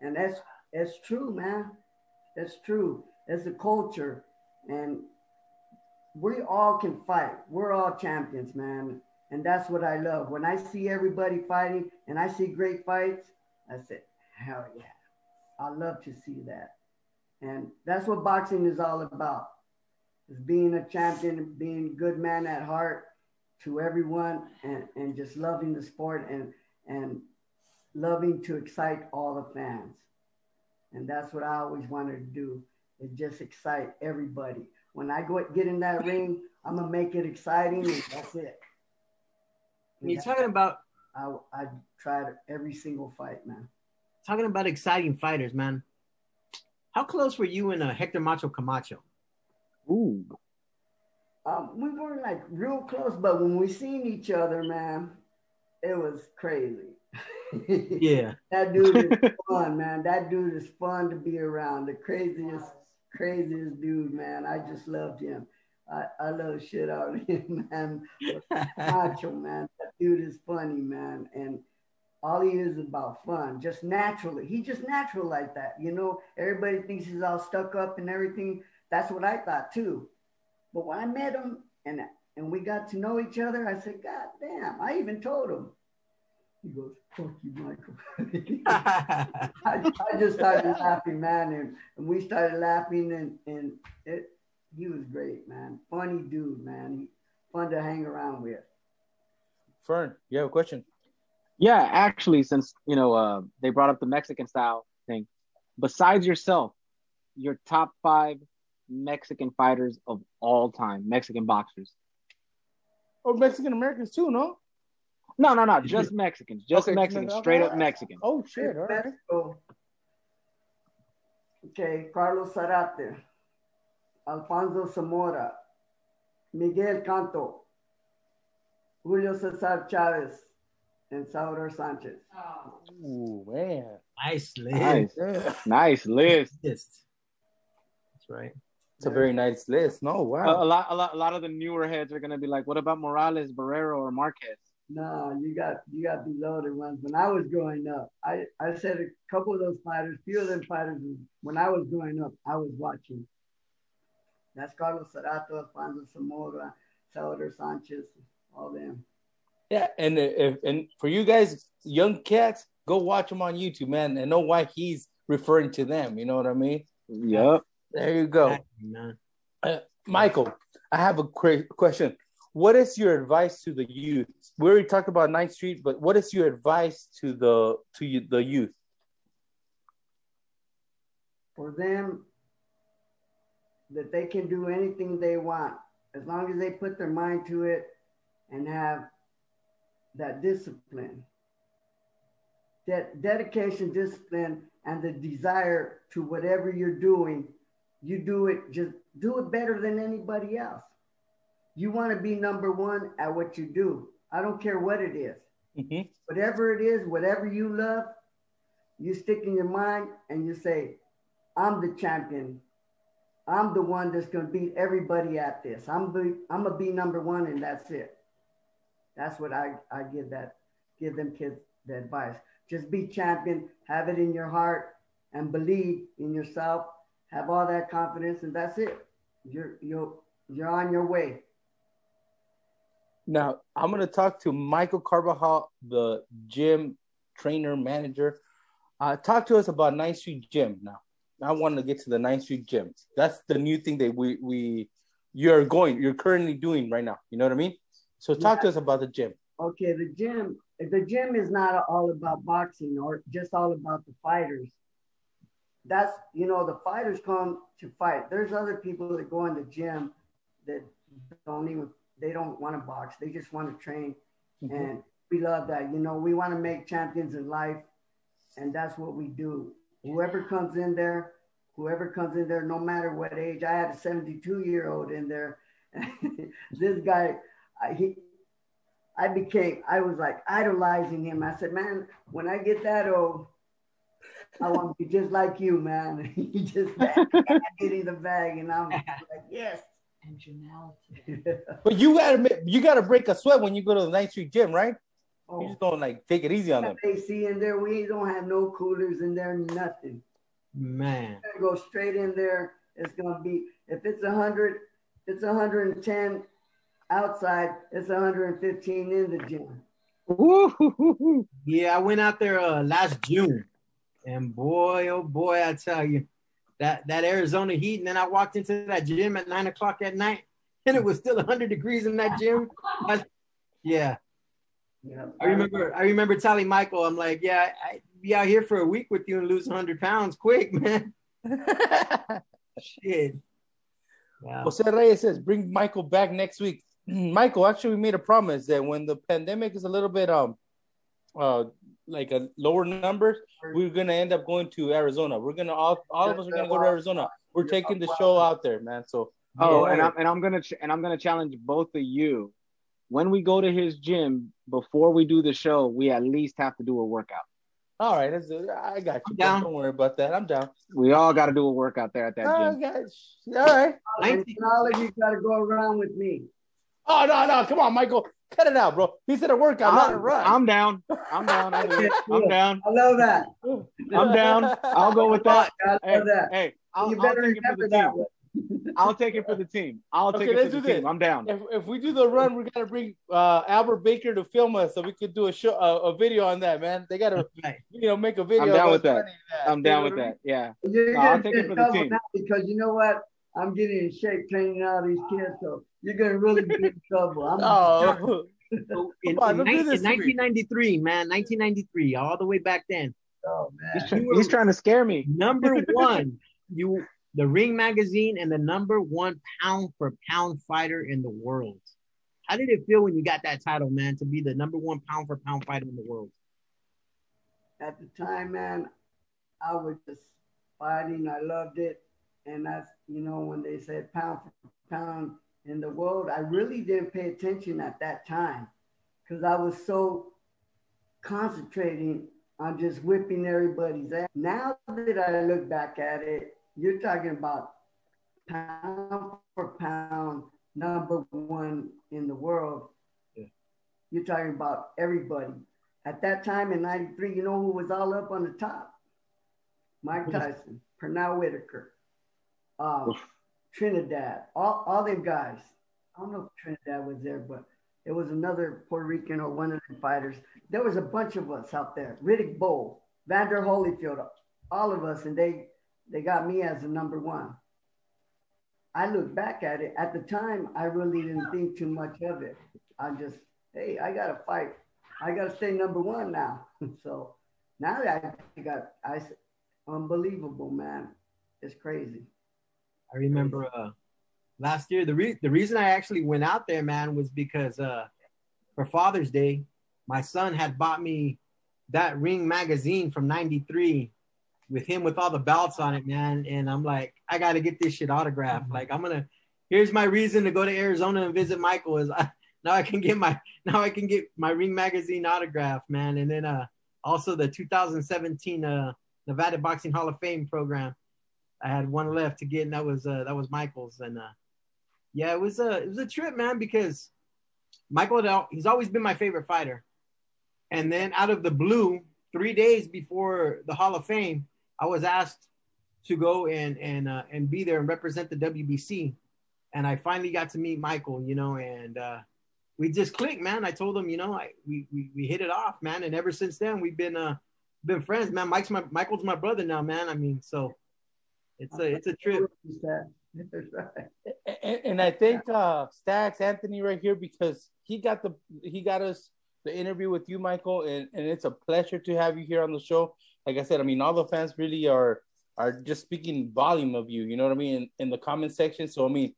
And that's, that's true, man. That's true. It's a culture. And we all can fight. We're all champions, man. And that's what I love. When I see everybody fighting and I see great fights, I say, hell yeah. I love to see that. And that's what boxing is all about. Is being a champion, being a good man at heart to everyone and, and just loving the sport and and loving to excite all the fans. And that's what I always wanted to do is just excite everybody. When I go get in that ring, I'm gonna make it exciting and that's it. And You're talking about I I tried every single fight, man. Talking about exciting fighters, man. How close were you and uh, Hector Macho Camacho? Ooh. Um, we weren't like real close, but when we seen each other, man, it was crazy. yeah. that dude is fun, man. That dude is fun to be around. The craziest, craziest dude, man. I just loved him. I, I love shit out of him, man. Macho, man. That dude is funny, man. And all he is about fun, just naturally. He's just natural like that. You know, everybody thinks he's all stuck up and everything. That's what I thought too. But when I met him and and we got to know each other, I said, God damn, I even told him. He goes, fuck you, Michael. I, I, just started laughing, man. And, and we started laughing and, and it, he was great, man. Funny dude, man. He, fun to hang around with. Fern, you have a question? Yeah, actually, since you know uh, they brought up the Mexican style thing, besides yourself, your top five Mexican fighters of all time, Mexican boxers. Oh, Mexican Americans too, no? No, no, no, just Mexicans, just okay, Mexicans, straight up Mexican. Oh shit! All right. Okay, Carlos Zarate, Alfonso Zamora, Miguel Canto, Julio Cesar Chavez, and Salvador Sanchez. Oh man, nice list. Nice, nice list. That's right. It's a very nice list. No, wow. A, a, lot, a lot, a lot of the newer heads are gonna be like, "What about Morales, Barrera, or Marquez?" No, you got you got these older ones. When I was growing up, I I said a couple of those fighters, few of them fighters. When I was growing up, I was watching. That's Carlos Zarate, Alfonso Zamora, Salvador Sanchez, all them. Yeah, and if and for you guys, young cats, go watch them on YouTube, man, and know why he's referring to them. You know what I mean? Yep. There you go, uh, Michael. I have a quick question what is your advice to the youth? We already talked about Ninth Street, but what is your advice to the to you, the youth? For them, that they can do anything they want as long as they put their mind to it and have that discipline, that dedication, discipline, and the desire to whatever you're doing. You do it, just do it better than anybody else you want to be number one at what you do. I don't care what it is. Mm-hmm. Whatever it is, whatever you love, you stick in your mind and you say, I'm the champion. I'm the one that's going to beat everybody at this. I'm be, I'm gonna be number one, and that's it. That's what I, I give that give them kids the advice. Just be champion, have it in your heart, and believe in yourself. Have all that confidence, and that's it. You're you're you're on your way. Now I'm gonna talk to Michael Carbajal, the gym trainer manager. Uh, talk to us about Ninth Street Gym now. I want to get to the 9th Street Gym. That's the new thing that we we you're going, you're currently doing right now. You know what I mean? So talk yeah. to us about the gym. Okay, the gym. The gym is not all about boxing or just all about the fighters. That's you know the fighters come to fight. There's other people that go in the gym that don't even they don't want to box. They just want to train, mm-hmm. and we love that. You know, we want to make champions in life, and that's what we do. Whoever comes in there, whoever comes in there, no matter what age. I had a 72 year old in there. this guy, he, I became, I was like idolizing him. I said, man, when I get that old, I want to be just like you, man. he just getting the bag, and I'm like, yes. but you gotta you gotta break a sweat when you go to the 9th Street Gym, right? Oh. You just don't like take it easy on them. AC in there. We don't have no coolers in there, nothing. Man, go straight in there. It's gonna be if it's a hundred, it's a hundred and ten outside. It's a hundred and fifteen in the gym. Woo-hoo-hoo-hoo. Yeah, I went out there uh, last June, and boy, oh boy, I tell you, that that Arizona heat. And then I walked into that gym at nine o'clock at night, and it was still hundred degrees in that gym. I, yeah, yeah. I remember. I remember telling Michael, I'm like, yeah, I be out here for a week with you and lose 100 pounds quick, man. Shit. Wow. Jose Reyes says, bring Michael back next week. Michael, actually, we made a promise that when the pandemic is a little bit um, uh, like a lower numbers, we're gonna end up going to Arizona. We're gonna all all of us are gonna go to Arizona. We're taking the show out there, man. So oh, and I'm and I'm gonna ch- and I'm gonna challenge both of you when we go to his gym before we do the show, we at least have to do a workout. All right, I got you. Down. Don't worry about that. I'm down. We all got to do a workout there at that oh, gym. All right. All of you got to go around with me. Oh no, no, come on, Michael, cut it out, bro. He said a workout, I'm, not a run. I'm down. I'm down. I'm, I'm down. I love that. I'm down. I'll go with that. I love hey, that. Hey, I'll, you better I'll remember that one. I'll take it for the team. I'll take okay, it for the team. This. I'm down. If, if we do the run, we gotta bring uh, Albert Baker to film us so we could do a show, uh, a video on that. Man, they gotta, you know, make a video. I'm down with that. that. I'm down with that. Yeah, no, I'll take it for the team because you know what? I'm getting in shape training all these kids, so you're gonna really be in trouble. I'm oh. in, in, in, 1993, man, 1993, all the way back then. Oh man, he's, trying, he's trying to scare me. Number one, you the Ring Magazine, and the number one pound for pound fighter in the world. How did it feel when you got that title, man, to be the number one pound for pound fighter in the world? At the time, man, I was just fighting. I loved it. And that's, you know, when they said pound for pound in the world, I really didn't pay attention at that time because I was so concentrating on just whipping everybody's ass. Now that I look back at it, you're talking about pound for pound number one in the world. Yeah. You're talking about everybody. At that time in 93, you know who was all up on the top? Mike Tyson, Pernell Whitaker, um, Trinidad, all, all them guys. I don't know if Trinidad was there, but it was another Puerto Rican or one of the fighters. There was a bunch of us out there. Riddick Bowe, Vander Holyfield, all of us, and they they got me as the number one. I look back at it. At the time, I really didn't think too much of it. I just, hey, I got to fight. I got to stay number one now. so now that I got, I, unbelievable, man. It's crazy. I remember uh, last year, the, re- the reason I actually went out there, man, was because uh, for Father's Day, my son had bought me that Ring magazine from 93 with him with all the belts on it, man. And I'm like, I got to get this shit autographed. Mm-hmm. Like, I'm gonna. Here's my reason to go to Arizona and visit Michael. Is I, now I can get my now I can get my Ring Magazine autograph, man. And then uh also the 2017 uh Nevada Boxing Hall of Fame program. I had one left to get, and that was uh that was Michael's. And uh yeah, it was a it was a trip, man, because Michael he's always been my favorite fighter. And then out of the blue, three days before the Hall of Fame, I was asked to go and and uh, and be there and represent the WBC, and I finally got to meet Michael, you know, and uh, we just clicked, man. I told him, you know, I we, we we hit it off, man, and ever since then we've been uh been friends, man. Mike's my Michael's my brother now, man. I mean, so It's a it's a trip. and, and, I think uh Stacks Anthony right here because he got the he got us the interview with you, Michael, and, and it's a pleasure to have you here on the show. Like I said, I mean, all the fans really are are just speaking volume of you. You know what I mean in, in the comment section. So I mean,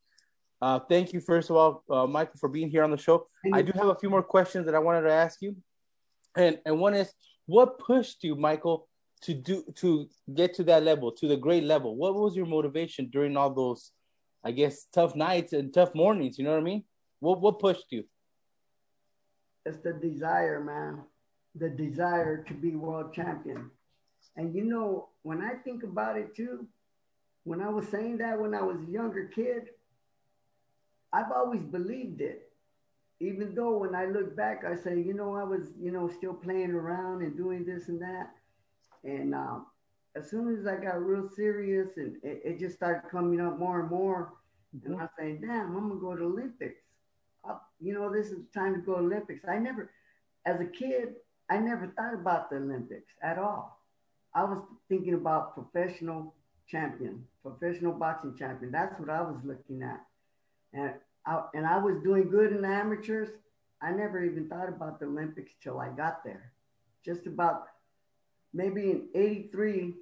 uh, thank you first of all, uh, Michael, for being here on the show. I do have a few more questions that I wanted to ask you, and and one is, what pushed you, Michael, to do to get to that level, to the great level? What was your motivation during all those, I guess, tough nights and tough mornings? You know what I mean? What what pushed you? It's the desire, man. The desire to be world champion. And you know, when I think about it too, when I was saying that when I was a younger kid, I've always believed it. Even though when I look back, I say, you know, I was, you know, still playing around and doing this and that. And um, as soon as I got real serious and it, it just started coming up more and more, mm-hmm. and I say, damn, I'm gonna go to Olympics. I, you know, this is time to go to Olympics. I never, as a kid, I never thought about the Olympics at all. I was thinking about professional champion, professional boxing champion. That's what I was looking at. And I, and I was doing good in the amateurs. I never even thought about the Olympics till I got there. Just about maybe in 83,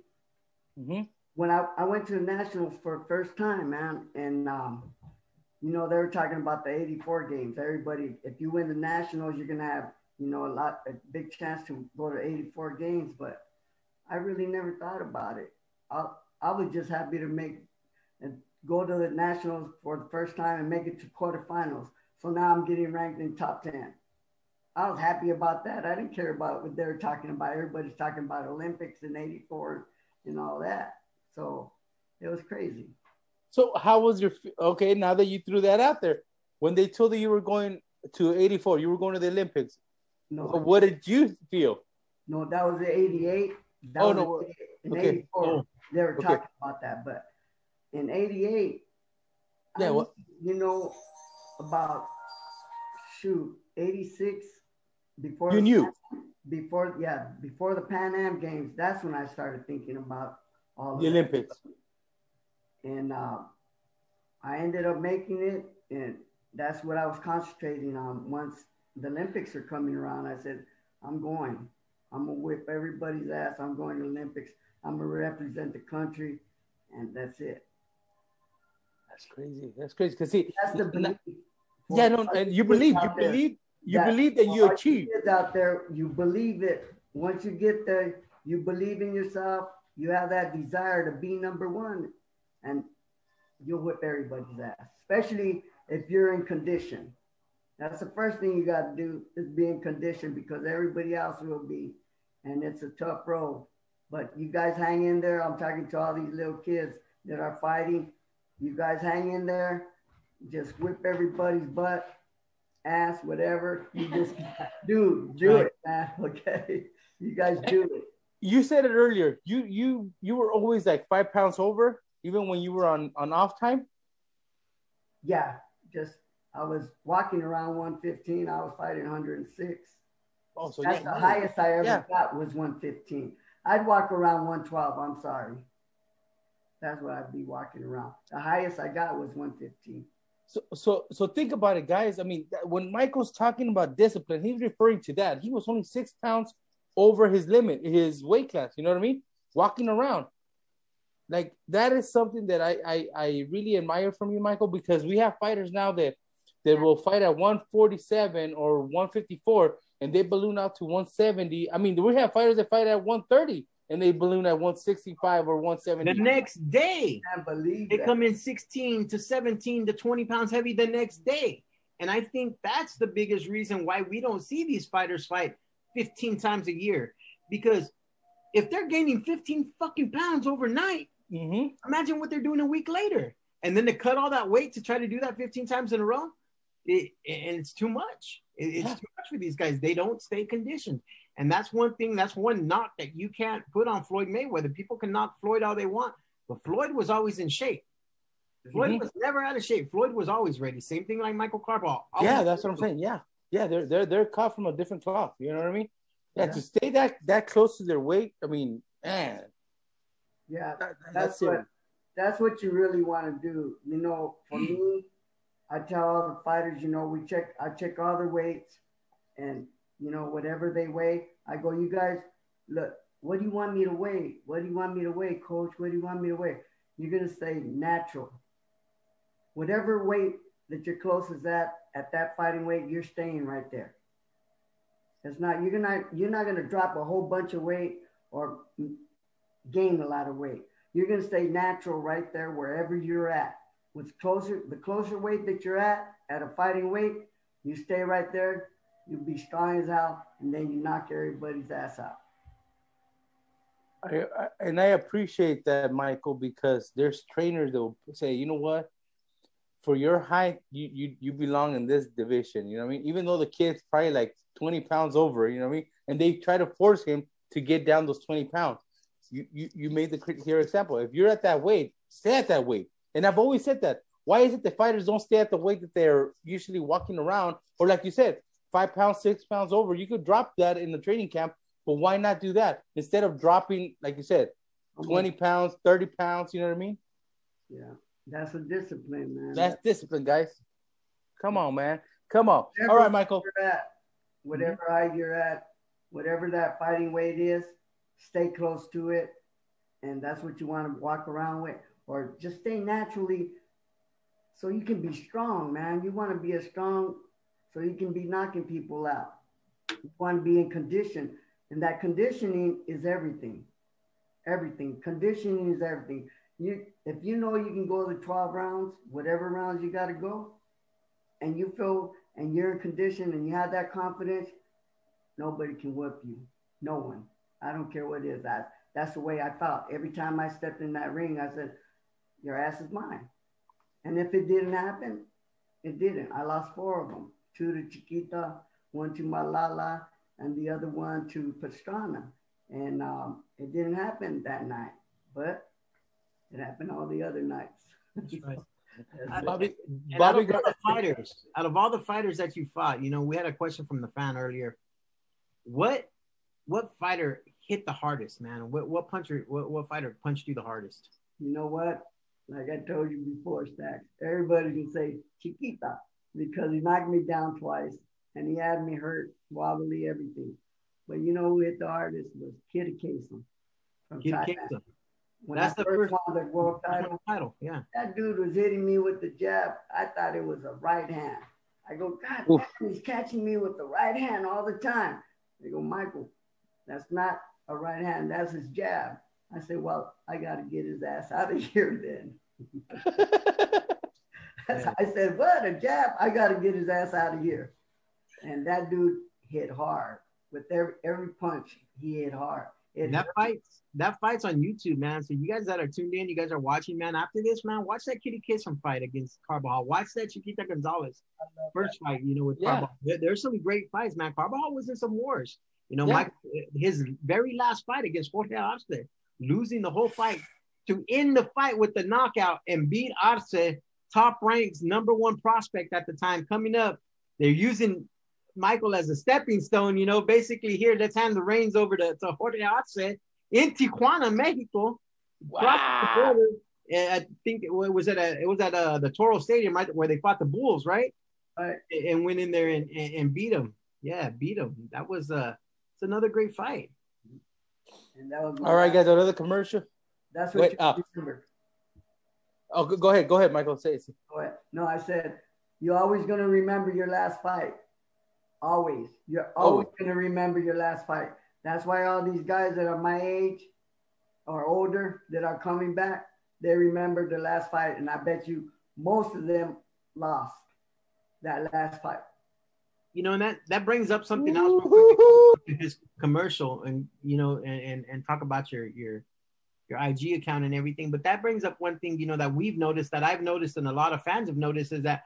mm-hmm. when I, I went to the Nationals for the first time, man. And, um, you know, they were talking about the 84 games. Everybody, if you win the Nationals, you're going to have, you know, a lot, a big chance to go to 84 games. But I really never thought about it. I, I was just happy to make and go to the nationals for the first time and make it to quarterfinals. So now I'm getting ranked in top 10. I was happy about that. I didn't care about what they were talking about. Everybody's talking about Olympics in 84 and all that. So it was crazy. So how was your okay? Now that you threw that out there, when they told you you were going to 84, you were going to the Olympics. No. So what did you feel? No, that was the 88. That oh no. In okay. 84, oh. they were talking okay. about that, but in 88, yeah, what? you know, about shoot, 86 before you knew before yeah before the Pan Am Games. That's when I started thinking about all the Olympics. And uh, I ended up making it, and that's what I was concentrating on. Once the Olympics are coming around, I said, I'm going. I'm gonna whip everybody's ass. I'm going to Olympics. I'm gonna represent the country, and that's it. That's crazy. That's crazy. Cause see, that's the belief. Yeah, no, and you believe, you believe, you that, believe that you achieve. Kids out there, you believe it. Once you get there, you believe in yourself. You have that desire to be number one, and you'll whip everybody's ass, especially if you're in condition. That's the first thing you got to do is be in condition because everybody else will be, and it's a tough road. But you guys hang in there. I'm talking to all these little kids that are fighting. You guys hang in there. Just whip everybody's butt ass, whatever. You just do do it, man. Okay, you guys do it. You said it earlier. You you you were always like five pounds over, even when you were on on off time. Yeah, just I was walking around 115. I was fighting 106. Oh, so that's yeah, the highest I ever yeah. got was 115. I'd walk around 112. I'm sorry. That's what I'd be walking around. The highest I got was 115. So, so, so think about it, guys. I mean, when Michael's talking about discipline, he's referring to that. He was only six pounds over his limit, his weight class. You know what I mean? Walking around, like that is something that I, I, I really admire from you, Michael, because we have fighters now that that will fight at 147 or 154 and they balloon out to 170. I mean, we have fighters that fight at 130 and they balloon at 165 or 170. The next day, I believe they that. come in 16 to 17 to 20 pounds heavy the next day. And I think that's the biggest reason why we don't see these fighters fight 15 times a year. Because if they're gaining 15 fucking pounds overnight, mm-hmm. imagine what they're doing a week later. And then to cut all that weight to try to do that 15 times in a row, it, and it's too much. It, it's yeah. too much for these guys. They don't stay conditioned. And that's one thing, that's one knock that you can't put on Floyd Mayweather. People can knock Floyd all they want, but Floyd was always in shape. Floyd mm-hmm. was never out of shape. Floyd was always ready. Same thing like Michael Carbajal. Yeah, that's what I'm saying. Yeah. Yeah, they're they're they're cut from a different cloth. You know what I mean? Yeah, yeah. to stay that that close to their weight, I mean, man. Yeah, that, that's, that's what that's what you really want to do. You know, for me, I tell all the fighters, you know, we check, I check all their weights, and you know, whatever they weigh, I go, you guys, look, what do you want me to weigh? What do you want me to weigh, coach? What do you want me to weigh? You're gonna say natural. Whatever weight that you're closest at at that fighting weight, you're staying right there. It's not you're gonna you're not gonna drop a whole bunch of weight or gain a lot of weight. You're gonna stay natural right there wherever you're at. What's closer, the closer weight that you're at at a fighting weight, you stay right there. You'll be strong as hell, and then you knock everybody's ass out. I, I, and I appreciate that, Michael, because there's trainers that will say, you know what, for your height, you you you belong in this division. You know what I mean? Even though the kid's probably like 20 pounds over, you know what I mean? And they try to force him to get down those 20 pounds. You you, you made the clear example. If you're at that weight, stay at that weight. And I've always said that. Why is it the fighters don't stay at the weight that they're usually walking around? Or like you said, five pounds, six pounds over, you could drop that in the training camp. But why not do that instead of dropping, like you said, 20 pounds, 30 pounds? You know what I mean? Yeah. That's a discipline, man. That's discipline, guys. Come on, man. Come on. All right, Michael. You're at, whatever mm-hmm. height you're at, whatever that fighting weight is, stay close to it. And that's what you want to walk around with. Or just stay naturally so you can be strong, man. You want to be a strong so you can be knocking people out. You want to be in condition. And that conditioning is everything. Everything. Conditioning is everything you if you know you can go the 12 rounds, whatever rounds you got to go, and you feel and you're in condition and you have that confidence, nobody can whip you. No one. I don't care what it is. That that's the way I felt. Every time I stepped in that ring, I said, Your ass is mine. And if it didn't happen, it didn't. I lost four of them. Two to Chiquita, one to Matlala, and the other one to Pastrana. And um, it didn't happen that night. But it happened all the other nights. That's right. Bobby, Bobby out of all the fighters, out of all the fighters that you fought, you know, we had a question from the fan earlier. What what fighter hit the hardest, man? What what puncher what, what fighter punched you the hardest? You know what? Like I told you before, Stacks, everybody can say Chiquita because he knocked me down twice and he had me hurt, wobbly, everything. But you know who hit the hardest was Kittikasem from Kittikasem. When That's the first won the world title, title, yeah. That dude was hitting me with the jab. I thought it was a right hand. I go, God, he's catching me with the right hand all the time. They go, Michael, that's not a right hand. That's his jab. I said, well, I got to get his ass out of here then. I said, what, a jab? I got to get his ass out of here. And that dude hit hard. With every, every punch, he hit hard. It that fights that fight's on YouTube, man. So you guys that are tuned in, you guys are watching, man. After this, man, watch that Kittikasem fight against Carbajal. Watch that Chiquita Gonzalez first that. fight, you know, with yeah. Carbajal. There, there's some great fights, man. Carbajal was in some wars. You know, yeah. Mike, his very last fight against Jorge Arce, losing the whole fight to end the fight with the knockout and beat Arce, top ranks, number one prospect at the time, coming up. They're using Michael as a stepping stone, you know, basically here, let's hand the reins over to, to Jorge Arce in Tijuana, Mexico. Wow. I think it was at a, it was at a, uh, the Toro Stadium, right, where they fought the Bulls, right? Right. And went in there and, and, and beat them. Yeah, beat them. That was uh, it's another great fight. And that was all right, guys. Another commercial. That's what Wait, you uh, remember. Oh, go ahead. Go ahead, Michael. Say it. Go ahead. No, I said you're always going to remember your last fight. Always. You're always oh. going to remember your last fight. That's why all these guys that are my age or older that are coming back, they remember the last fight. And I bet you most of them lost that last fight. You know, and that, that brings up something else his commercial and you know and, and, and talk about your your your IG account and everything. But that brings up one thing, you know, that we've noticed that I've noticed and a lot of fans have noticed is that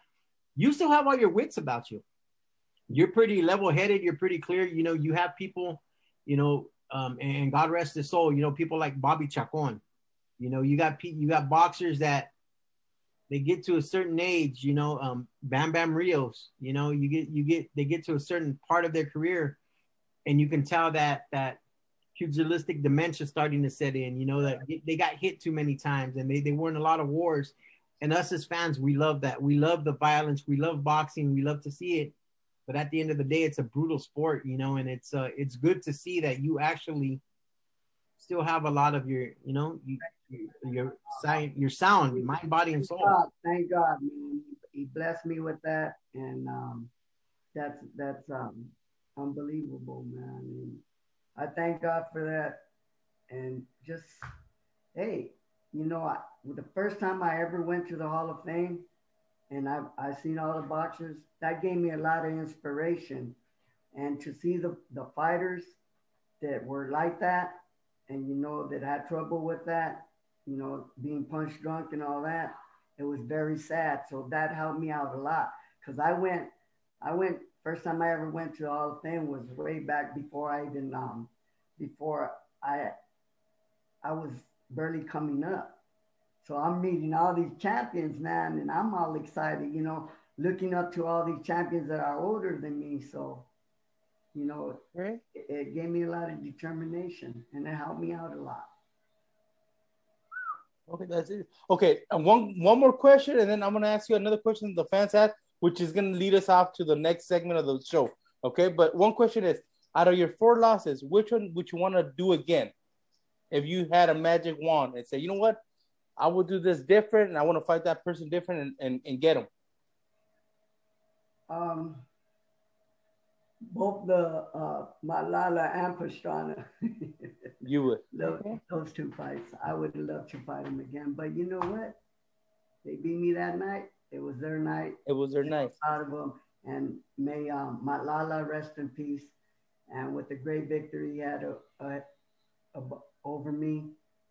you still have all your wits about you you're pretty level headed. You're pretty clear. You know, you have people, you know, um, and God rest his soul. You know, people like Bobby Chacon. You know, you got you got boxers that they get to a certain age. You know, um, Bam Bam Rios. You know, you get you get they get to a certain part of their career, and you can tell that that pugilistic dementia starting to set in. You know that they got hit too many times and they they were in a lot of wars. And us as fans, we love that. We love the violence. We love boxing. We love to see it. But at the end of the day, it's a brutal sport, you know, and it's uh, it's good to see that you actually still have a lot of your, you know, you, your your your sound, mind, body, and soul. Thank God, thank God, man. He blessed me with that, and um, that's that's um, unbelievable, man. And I thank God for that, and just hey, you know, I, the first time I ever went to the Hall of Fame, and I I seen all the boxers, that gave me a lot of inspiration, and to see the the fighters that were like that, and you know that had trouble with that, you know, being punch drunk and all that, it was very sad. So that helped me out a lot because I went, I went first time I ever went to the Hall of Fame was way back before I even um before I I was barely coming up. So I'm meeting all these champions, man, and I'm all excited, you know, looking up to all these champions that are older than me. So, you know, it, it gave me a lot of determination and it helped me out a lot. Okay, that's it. Okay, and one one more question, and then I'm gonna ask you another question the fans asked, which is gonna lead us off to the next segment of the show. Okay, but one question is, out of your four losses, which one would you want to do again? If you had a magic wand and say, you know what, I will do this different, and I want to fight that person different and, and, and get them. Um, both the uh, Matlala and Pastrana. you would. those, those two fights, I would love to fight them again. But you know what? They beat me that night. It was their night. It was their night. Out of them, and may um, Matlala rest in peace. And with the great victory he had a, a, a, over me,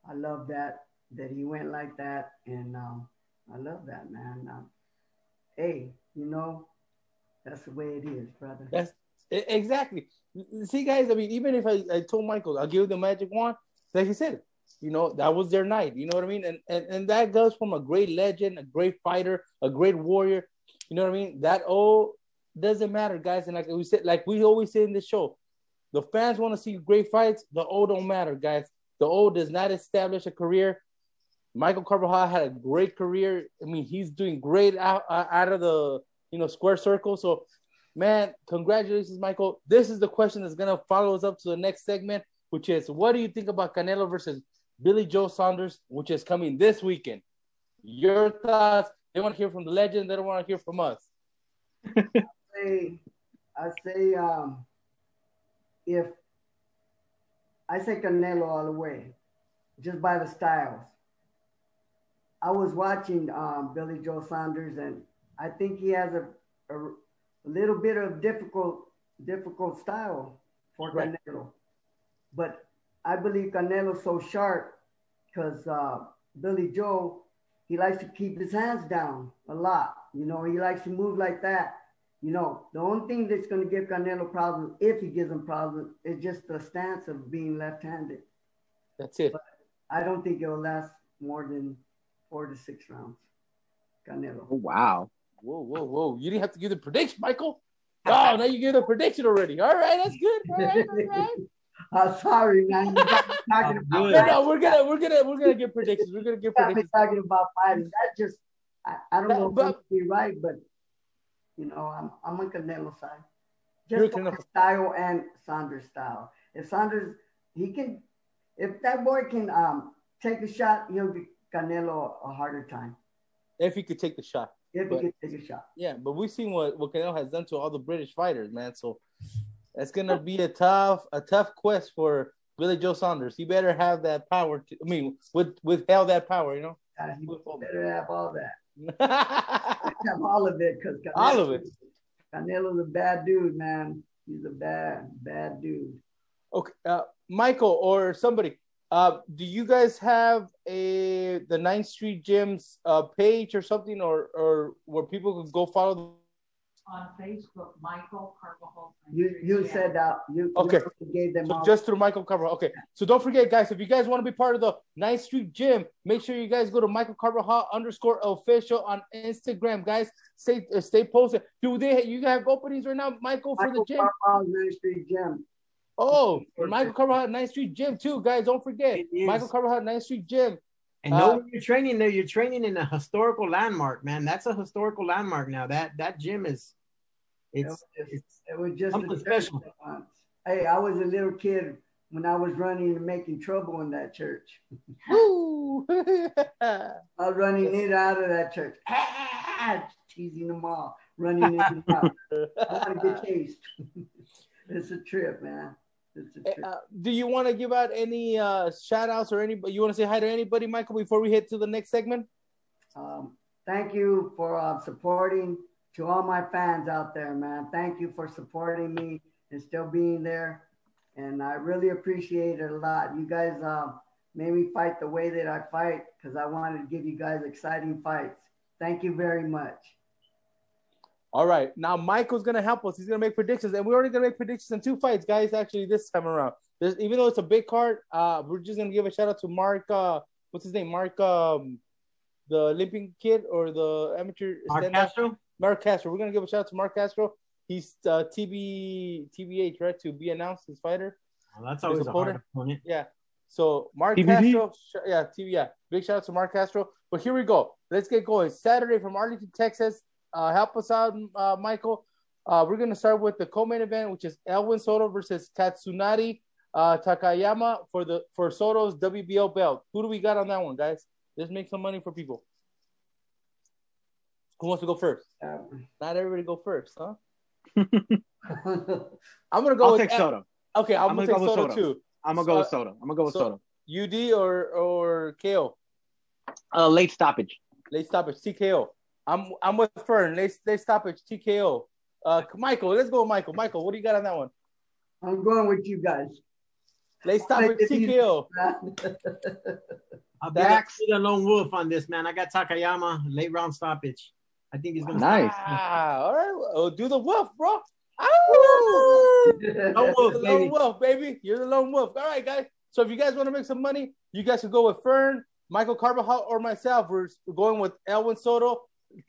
I love that that he went like that, and um, I love that man. Um, hey, you know, that's the way it is, brother. That's Exactly. See, guys, I mean, even if I, I told Michael, I'll give the magic wand, like he said, you know, that was their night. You know what I mean? And, and and that goes from a great legend, a great fighter, a great warrior. You know what I mean? That all doesn't matter, guys. And like we said, like we always say in the show, the fans want to see great fights. The old don't matter, guys. The old does not establish a career. Michael Carbajal had a great career. I mean, he's doing great out out of the you know square circle. So Man, congratulations, Michael. This is the question that's gonna follow us up to the next segment, which is what do you think about Canelo versus Billy Joe Saunders, which is coming this weekend? Your thoughts. They want to hear from the legend, they don't want to hear from us. I say, I say um, if I say Canelo all the way, just by the styles. I was watching um, Billy Joe Saunders, and I think he has a, a a little bit of difficult difficult style for right. Canelo. But I believe Canelo's so sharp because uh, Billy Joe, he likes to keep his hands down a lot. You know, he likes to move like that. You know, the only thing that's going to give Canelo problems, if he gives him problems, is just the stance of being left-handed. That's it. But I don't think it'll last more than four to six rounds. Canelo. Oh, wow. Whoa, whoa, whoa! You didn't have to give the prediction, Michael. Oh, now you give the prediction already. All right, that's good. All right, all right. Uh, sorry, man. Talking about no, no, we're gonna, we're gonna, we're gonna get predictions. We're gonna get predictions. talking about fighting. That just, I, I don't know if it's be right, but you know, I'm, I'm on Canelo side. Just Canelo. style and Saunders style. If Saunders, he can, if that boy can um take a shot, he'll give Canelo a harder time. If he could take the shot. If but, he can take a shot. Yeah, but we've seen what, what Canelo has done to all the British fighters, man. So that's gonna be a tough a tough quest for Billy Joe Saunders. He better have that power. To, I mean, with withheld that power, you know. He better have all that. have all of it, because all of it. Canelo's a bad dude, man. He's a bad, bad dude. Okay, uh, Michael or somebody. Uh, do you guys have a the Ninth Street Gyms uh, page or something, or or where people could go follow? On Facebook, Michael Carbajal. You you said that you okay. You gave them so just through Michael Carbajal. Okay, so don't forget, guys. If you guys want to be part of the Ninth Street Gym, make sure you guys go to Michael Carbajal underscore official on Instagram, guys. Stay uh, stay posted. Do they you have openings right now, Michael, for Michael the gym? Carbajal Ninth Street Gym. Oh, Michael Carbajal at 9th Street Gym too, guys. Don't forget Michael Carbajal at 9th Street Gym. And Uh, know where you're training there. You're training in a historical landmark, man. That's a historical landmark now. That that gym is, it's it's It was just Something a special. church. Hey, I was a little kid when I was running and making trouble in that church. Woo! I was running in and out of that church, teasing them all, running in and out. I want to get chased. it's a trip, man. Trip. Uh, do you want to give out any uh, shout outs or anybody? You want to say hi to anybody, Michael, before we head to the next segment? Um, thank you for uh, supporting to all my fans out there, man. Thank you for supporting me and still being there. And I really appreciate it a lot. You guys uh, made me fight the way that I fight because I wanted to give you guys exciting fights. Thank you very much. All right. Now Michael's gonna help us. He's gonna make predictions, and we're already gonna make predictions in two fights, guys. Actually, this time around, There's, even though it's a big card, uh, we're just gonna give a shout out to Marc. Uh, what's his name? Marc, um, the Olympic kid or the amateur Marc? Castro. Marc Castro. We're gonna give a shout out to Marc Castro. He's uh, TB TBH, right? To be announced his fighter. Oh, that's always a hard opponent. opponent. Yeah. So Marc TBV? Castro, yeah, TV, yeah. Big shout out to Marc Castro. But here we go. Let's get going. Saturday from Arlington, Texas. Uh, help us out, uh, Michael. Uh, we're gonna start with the co-main event, which is Elwin Soto versus Katsunari uh, Takayama for the for Soto's WBO belt. Who do we got on that one, guys? Let's make some money for people. Who wants to go first? Um, Not everybody go first, huh? I'm gonna go I'll with take Soto. Okay, I'm, I'm gonna, gonna take go with Soto, Soto. too. I'm gonna go with Soto. I'm gonna go with so- Soto. UD or or KO? Uh, late stoppage. Late stoppage, TKO. I'm I'm with Fern. Late late stoppage, TKO. Uh, Michael, let's go, Michael. Michael, what do you got on that one? I'm going with you guys. Late stoppage, If you- TKO. I'm be Dax. the lone wolf on this, man. I got Takayama late round stoppage. I think he's gonna Nice. Ah, all right. Oh, do the wolf, bro. Ow! Lone wolf, the baby. lone wolf, baby. You're the lone wolf. All right, guys. So if you guys want to make some money, you guys can go with Fern, Michael Carbajal, or myself. We're we're going with Elwin Soto,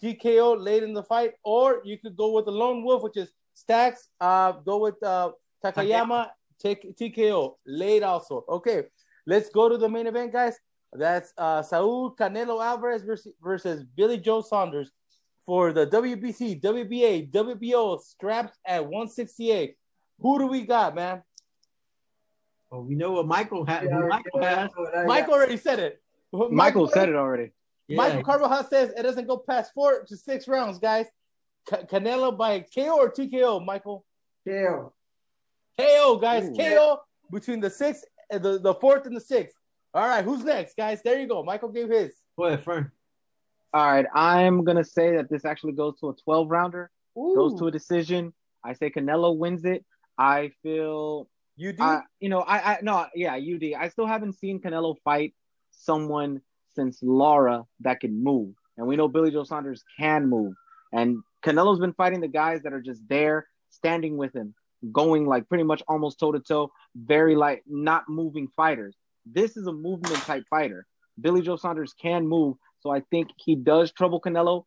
TKO late in the fight, or you could go with the lone wolf, which is Stacks. Uh, go with uh, Takayama, take TKO late also. Okay, let's go to the main event, guys. That's uh, Saul Canelo Alvarez versus, versus Billy Joe Saunders for the WBC, WBA, WBO straps at 168. Who do we got, man? Oh, we know what Michael has. Yeah, Michael yeah, has. what I. Michael already said it. Michael said it already. Yeah. Michael Carbajal says it doesn't go past four to six rounds, guys. Ca- Canelo by KO or TKO, Michael? KO. KO, guys. Ooh. KO between the sixth eh, and the, the fourth and the sixth. All right, who's next, guys? There you go. Michael gave his. Go ahead, Fern. All right, I'm gonna say that this actually goes to a 12 rounder. Goes to a decision. I say Canelo wins it. I feel You do? I, you know, I, I no, yeah, UD. I still haven't seen Canelo fight someone since Lara that can move, and we know Billy Joe Saunders can move. And Canelo's been fighting the guys that are just there, standing with him, going like pretty much almost toe to toe, very like not moving fighters. This is a movement type fighter. Billy Joe Saunders can move, so I think he does trouble Canelo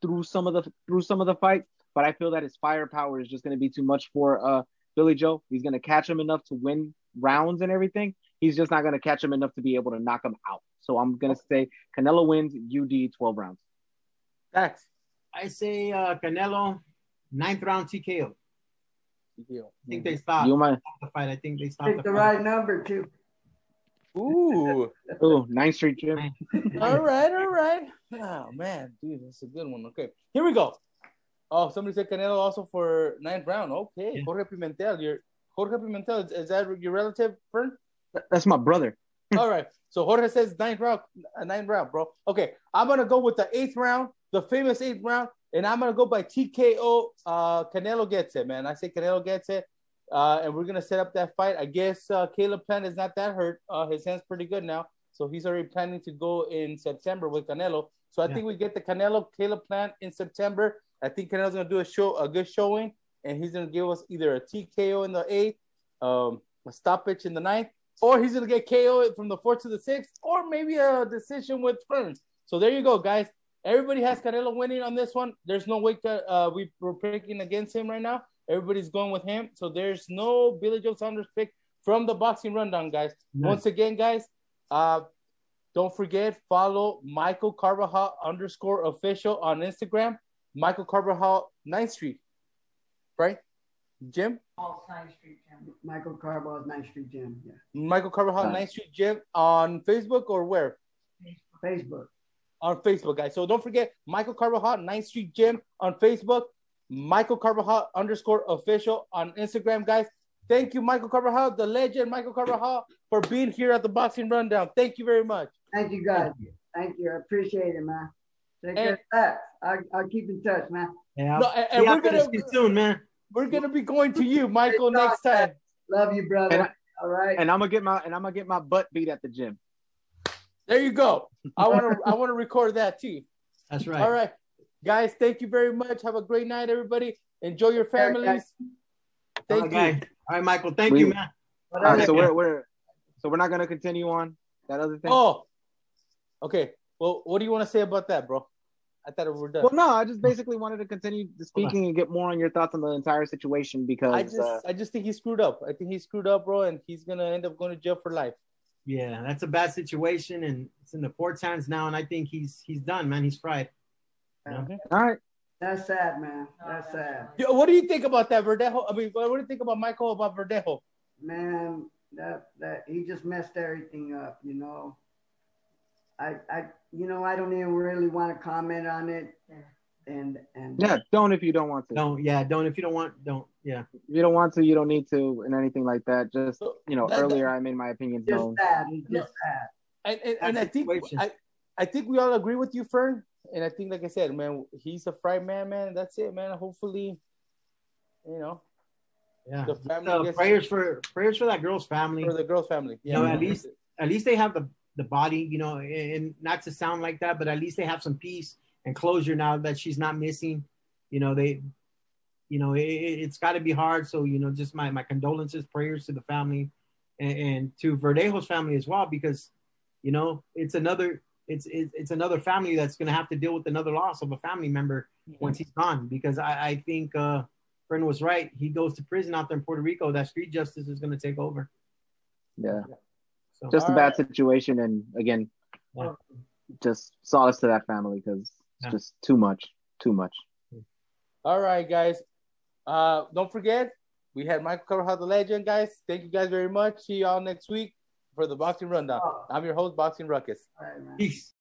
through some of the through some of the fight. But I feel that his firepower is just going to be too much for uh Billy Joe. He's going to catch him enough to win rounds and everything. He's just not going to catch him enough to be able to knock him out. So I'm going to say Canelo wins UD 12 rounds. Facts. I say uh, Canelo, ninth round TKO. TKO. I think they stopped You might. the fight. I think they stopped Pick the the fight. right number too. Ooh. Oh, 9th Street Gym. all right, all right. Oh man, dude, that's a good one. Okay, here we go. Oh, somebody said Canelo also for ninth round. Okay, Yeah. Jorge Pimentel. Your Jorge Pimentel is, is that your relative, Fern? That's my brother. all right. So Jorge says ninth round, uh, ninth round, bro. Okay, I'm gonna go with the eighth round, the famous eighth round, and I'm gonna go by TKO. Uh, Canelo gets it, man. I say Canelo gets it. Uh, and we're gonna set up that fight. I guess uh, Caleb Plant is not that hurt. Uh, his hand's pretty good now, so he's already planning to go in September with Canelo. So I Yeah. think we get the Canelo Caleb Plant in September. I think Canelo's gonna do a show, a good showing, and he's gonna give us either a TKO in the eighth, um, a stoppage in the ninth, or he's gonna get KO from the fourth to the sixth, or maybe a decision with Fern. So there you go, guys. Everybody has Canelo winning on this one. There's no way that uh, we, we're picking against him right now. Everybody's going with him. So there's no Billy Joe Saunders pick from the boxing rundown, guys. Nice. Once again, guys, uh, don't forget follow Michael Carbajal underscore official on Instagram. Michael Carbajal 9th Street, right? Jim. All Side Street Gym. Michael Carval's 9th Street Gym. Yeah. Michael Carbajal Nice. 9th Street Gym on Facebook or where? Facebook. on Facebook, guys. So don't forget Michael Carbajal, 9th Street Gym on Facebook, Michael Carbajal underscore official on Instagram, guys. Thank you, Michael Carbajal, the legend, Michael Carbajal, for being here at the Boxing Rundown. Thank you very much. Thank you guys. Thank you. I appreciate it, man. Take And- care. I'll, I'll keep in touch, man. Yeah, No, and, and yeah, we're gonna see you soon, man. We're gonna be going to you, Michael, next time. Love you, brother. And I- All right. And I'm gonna get my and I'm gonna get my butt beat at the gym. There you go. I want to I want to record that too. That's right. All right, guys. Thank you very much. Have a great night, everybody. Enjoy your families. All Thank right, you. guy. All right, Michael. Thank We- you, man. All right, so we're we're so we're not gonna continue on that other thing. Oh, okay. Well, what do you want to say about that, bro? I thought we were done. Well, no, I just basically wanted to continue speaking and get more on your thoughts on the entire situation because I just, uh, I just think he screwed up. I think he screwed up, bro, and he's gonna end up going to jail for life. Yeah, that's a bad situation, and it's in the court's hands now. And I think he's he's done, man. He's fried. Mhm. all right. That's sad, man. That's sad. Yo, What do you think about that, Verdejo? I mean, what do you think about Michael about Verdejo? Man, that that he just messed everything up, you know. I I you know, I don't even really want to comment on it. And and Yeah, don't if you don't want to. Don't. Yeah. Don't. If you don't want, don't. Yeah. If you don't want to, you don't need to, and anything like that. Just you know, that- that- earlier I made my opinion just known. sad. He's just sad. and, and, and I think. I, I think we all agree with you, Fern. And I think, like I said, man, he's a fried man, man. That's it, man. Hopefully, you know, Yeah. the family So gets prayers for prayers for that girl's family. for the girl's family. You know, at least at least they have the the body. You know, and not to sound like that, but at least they have some peace and closure now that she's not missing. You know, they. You know, it, it's got to be hard. So you know, just my my condolences, prayers to the family, and, and to Verdejo's family as well, because you know it's another it's it's, it's another family that's going to have to deal with another loss of a family member once he's gone. Because I, I think uh, Fern was right. He goes to prison out there in Puerto Rico. That street justice is going to take over. Yeah, So just a bad right. situation, and again, Yeah. just solace to that family because it's Yeah. just too much, too much. All right, guys. Uh, don't forget, we had Michael Carbajal, the legend, guys. Thank you guys very much. See y'all next week for the Boxing Rundown. Oh, I'm your host, Boxing Ruckus. all right, man. peace.